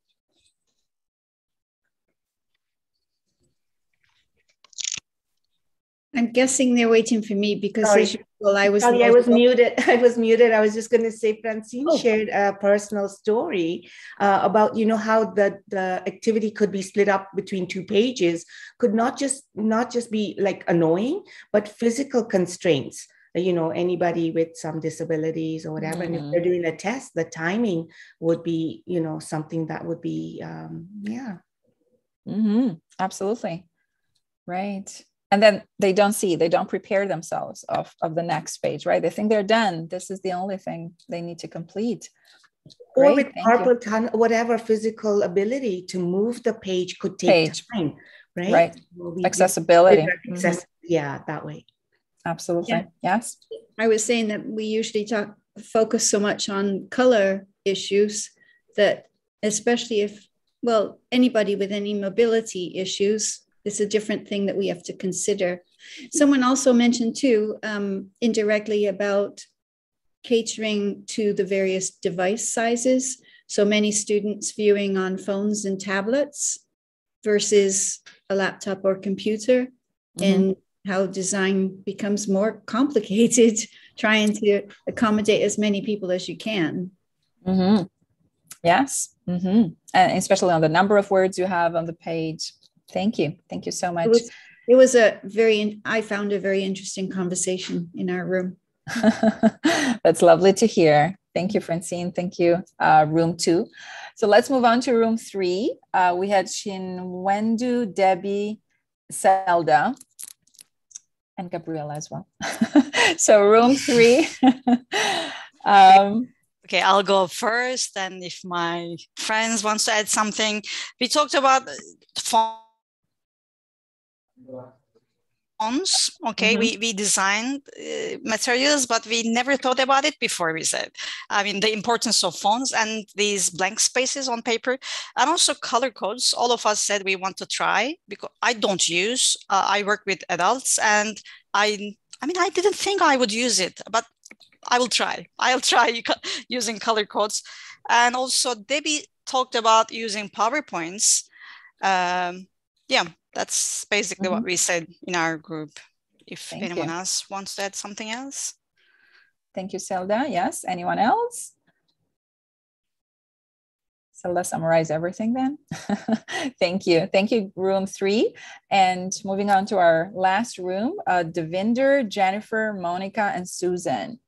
I'm guessing they're waiting for me because Sorry. as usual, I was. Sorry, I was muted. I was muted. I was just going to say, Francine oh. shared a personal story uh, about you know how the the activity could be split up between two pages, could not just not just be like annoying, but physical constraints. You know, anybody with some disabilities or whatever, mm-hmm. and if they're mm-hmm. doing a test, the timing would be you know something that would be um, yeah. Mm-hmm. Absolutely, right and then they don't see they don't prepare themselves of, of the next page right? They think they're done. This is the only thing they need to complete. Great, or with carpal tunnel whatever physical ability to move the page could take page. time right? Right. We, accessibility. access, mm-hmm. yeah that way. Absolutely. Yeah. yes? I was saying that we usually talk focus so much on color issues that especially if well anybody with any mobility issues it's a different thing that we have to consider. Someone also mentioned too, um, indirectly about catering to the various device sizes. So many students viewing on phones and tablets versus a laptop or computer, mm-hmm. and how design becomes more complicated trying to accommodate as many people as you can. Mm-hmm. Yes, mm-hmm. and especially on the number of words you have on the page. Thank you. Thank you so much. It was, it was a very, I found a very interesting conversation in our room. That's lovely to hear. Thank you, Francine. Thank you, uh, room two. So let's move on to room three. Uh, we had Shinwendu, Debbie, Zelda, and Gabriela as well. so room three. um, okay, I'll go first. And if my friends wants to add something, we talked about okay mm-hmm. we we designed uh, materials but we never thought about it before we said. I mean the importance of fonts and these blank spaces on paper and also color codes. All of us said we want to try because i don't use uh, i work with adults and i i mean i didn't think i would use it but i will try. I'll try using color codes. And also debbie talked about using powerpoints. Um, yeah that's basically mm-hmm. what we said in our group. If Thank anyone you. else wants to add something else. Thank you, Zelda. Yes, anyone else? So let's summarize everything then. Thank you. Thank you, room three. And moving on to our last room, uh, Devinder, Jennifer, Monica, and Susan.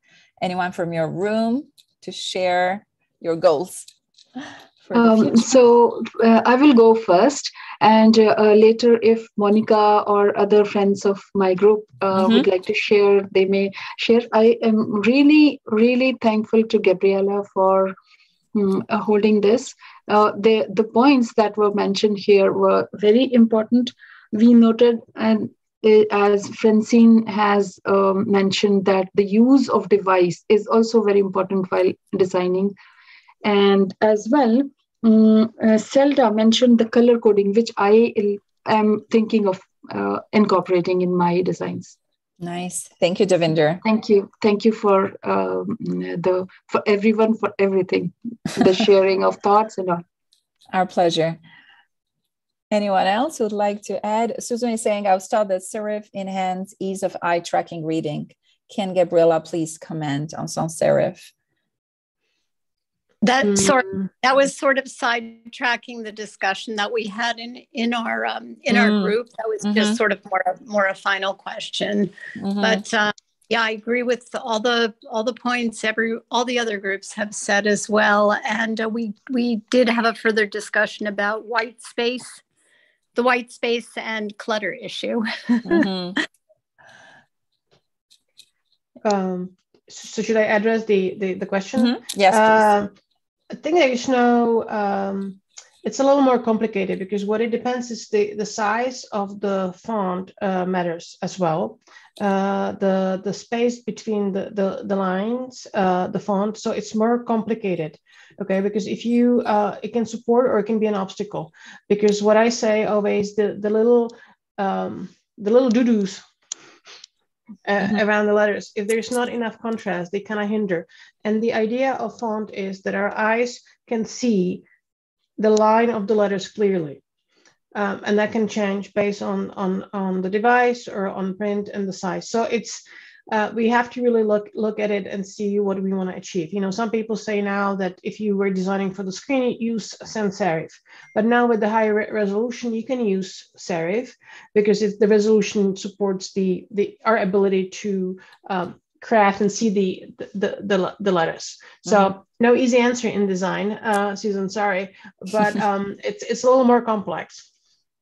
Anyone from your room to share your goals Um, so uh, I will go first, and uh, uh, later, if Monica or other friends of my group uh, mm-hmm. would like to share, they may share. I am really, really thankful to Gabriela for um, holding this. Uh, the the points that were mentioned here were very important. We noted, and as Francine has um, mentioned, that the use of device is also very important while designing and as well, um, uh, Zelda mentioned the color coding, which I am thinking of uh, incorporating in my designs. Nice. Thank you, Devinder. Thank you. Thank you for um, the for everyone for everything, the sharing of thoughts and all. Our pleasure. Anyone else would like to add? Susan is saying, I'll start that serif enhance ease of eye tracking reading. Can Gabriela please comment on sans serif? That mm. sort that was sort of sidetracking the discussion that we had in in our um, in mm. our group that was mm-hmm. just sort of more more a final question mm-hmm. but uh, yeah i agree with all the all the points every all the other groups have said as well and uh, we we did have a further discussion about white space the white space and clutter issue mm-hmm. um so should i address the the, the question mm-hmm. yes uh, I think that you know um, it's a little more complicated because what it depends is the, the size of the font uh, matters as well. Uh, the the space between the the, the lines, uh, the font, so it's more complicated. Okay, because if you uh, it can support or it can be an obstacle. Because what I say always the the little um, the little doo-doos uh, mm-hmm. around the letters. If there's not enough contrast, they kind of hinder. And the idea of font is that our eyes can see the line of the letters clearly. Um, and that can change based on, on, on the device or on print and the size. So it's uh, we have to really look look at it and see what we want to achieve. You know, some people say now that if you were designing for the screen, use sans serif. But now with the higher re- resolution, you can use serif because if the resolution supports the the our ability to um, craft and see the the the, the letters. So mm-hmm. no easy answer in design, uh, Susan. Sorry, but um, it's it's a little more complex.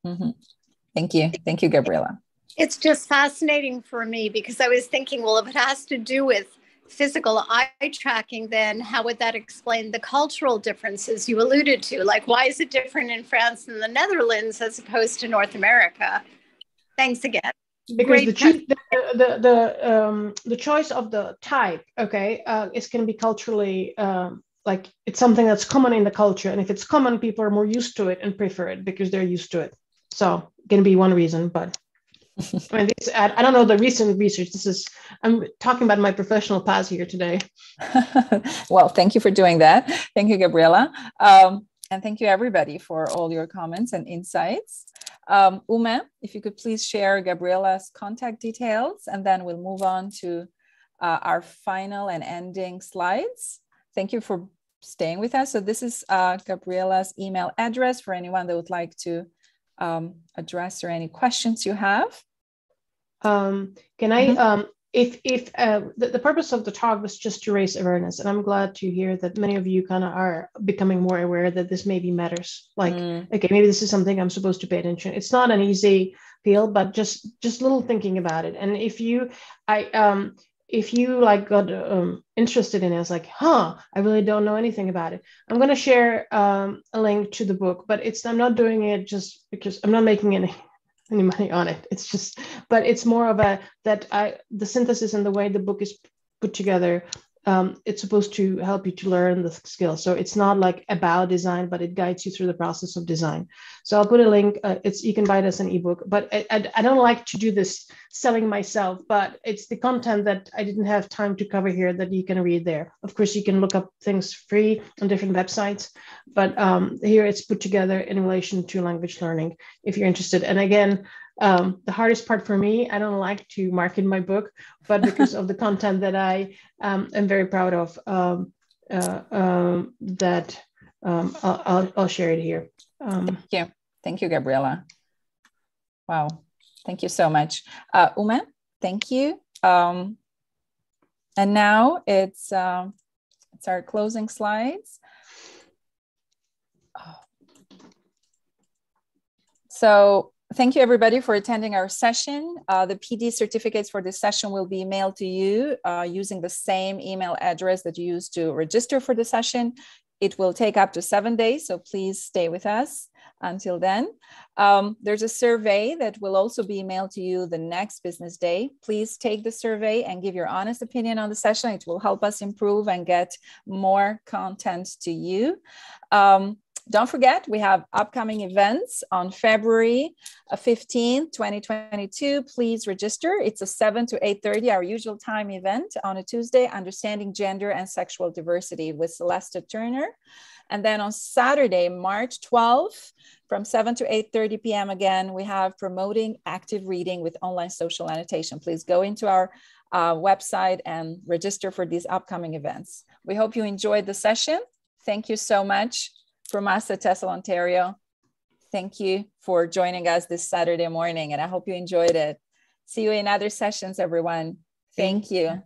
Mm-hmm. Thank you, thank you, Gabriela. It's just fascinating for me because I was thinking, well, if it has to do with physical eye tracking, then how would that explain the cultural differences you alluded to? Like, why is it different in France and the Netherlands as opposed to North America? Thanks again. Because the, cho- the, the, the, um, the choice of the type, okay, uh, is going to be culturally um, like it's something that's common in the culture. And if it's common, people are more used to it and prefer it because they're used to it. So, going to be one reason, but I mean, this, I, I, don't know the recent research. This is, I'm talking about my professional past here today. well, thank you for doing that. Thank you, Gabriela. Um, and thank you, everybody, for all your comments and insights. Um, Uma, if you could please share Gabriela's contact details, and then we'll move on to uh, our final and ending slides. Thank you for staying with us. So this is uh, Gabriela's email address for anyone that would like to um, address or any questions you have. Um, can I, mm-hmm. um, if, if uh, the, the purpose of the talk was just to raise awareness, and I'm glad to hear that many of you kind of are becoming more aware that this maybe matters. Like, mm. okay, maybe this is something I'm supposed to pay attention. It's not an easy field, but just just little thinking about it. And if you, I um, if you like got um, interested in it, it's like, huh, I really don't know anything about it. I'm gonna share um, a link to the book, but it's I'm not doing it just because I'm not making any any money on it. It's just, but it's more of a that I the synthesis and the way the book is put together um, it's supposed to help you to learn the skills. So it's not like about design, but it guides you through the process of design. So I'll put a link. Uh, it's you can buy it as an ebook, but I, I, I, don't like to do this selling myself. But it's the content that I didn't have time to cover here that you can read there. Of course, you can look up things free on different websites, but um, here it's put together in relation to language learning if you're interested. And again, um, the hardest part for me, I don't like to market my book, but because of the content that I um, am very proud of, um, uh, um, that um, I'll, I'll, I'll, share it here. Um, thank you. Thank you, Gabriela. Wow. Thank you so much. Uh, Uma, thank you. and now it's, uh, it's our closing slides. Oh. So thank you everybody for attending our session. Uh, the PD certificates for this session will be mailed to you uh, using the same email address that you used to register for the session. It will take up to seven days, so please stay with us until then. Um, there's a survey that will also be mailed to you the next business day. Please take the survey and give your honest opinion on the session. It will help us improve and get more content to you. Um, don't forget, we have upcoming events on February 15, uh, 2022. Please register. It's a 7 to 8.30, our usual time event on a Tuesday, Understanding Gender and Sexual Diversity with Celeste Turner. And then on Saturday, March 12th, from 7 to 8.30 p.m. again, we have Promoting Active Reading with Online Social Annotation. Please go into our uh, website and register for these upcoming events. We hope you enjoyed the session. Thank you so much from us at TESL Ontario. Thank you for joining us this Saturday morning, and I hope you enjoyed it. See you in other sessions, everyone. Thank, Thank you. you.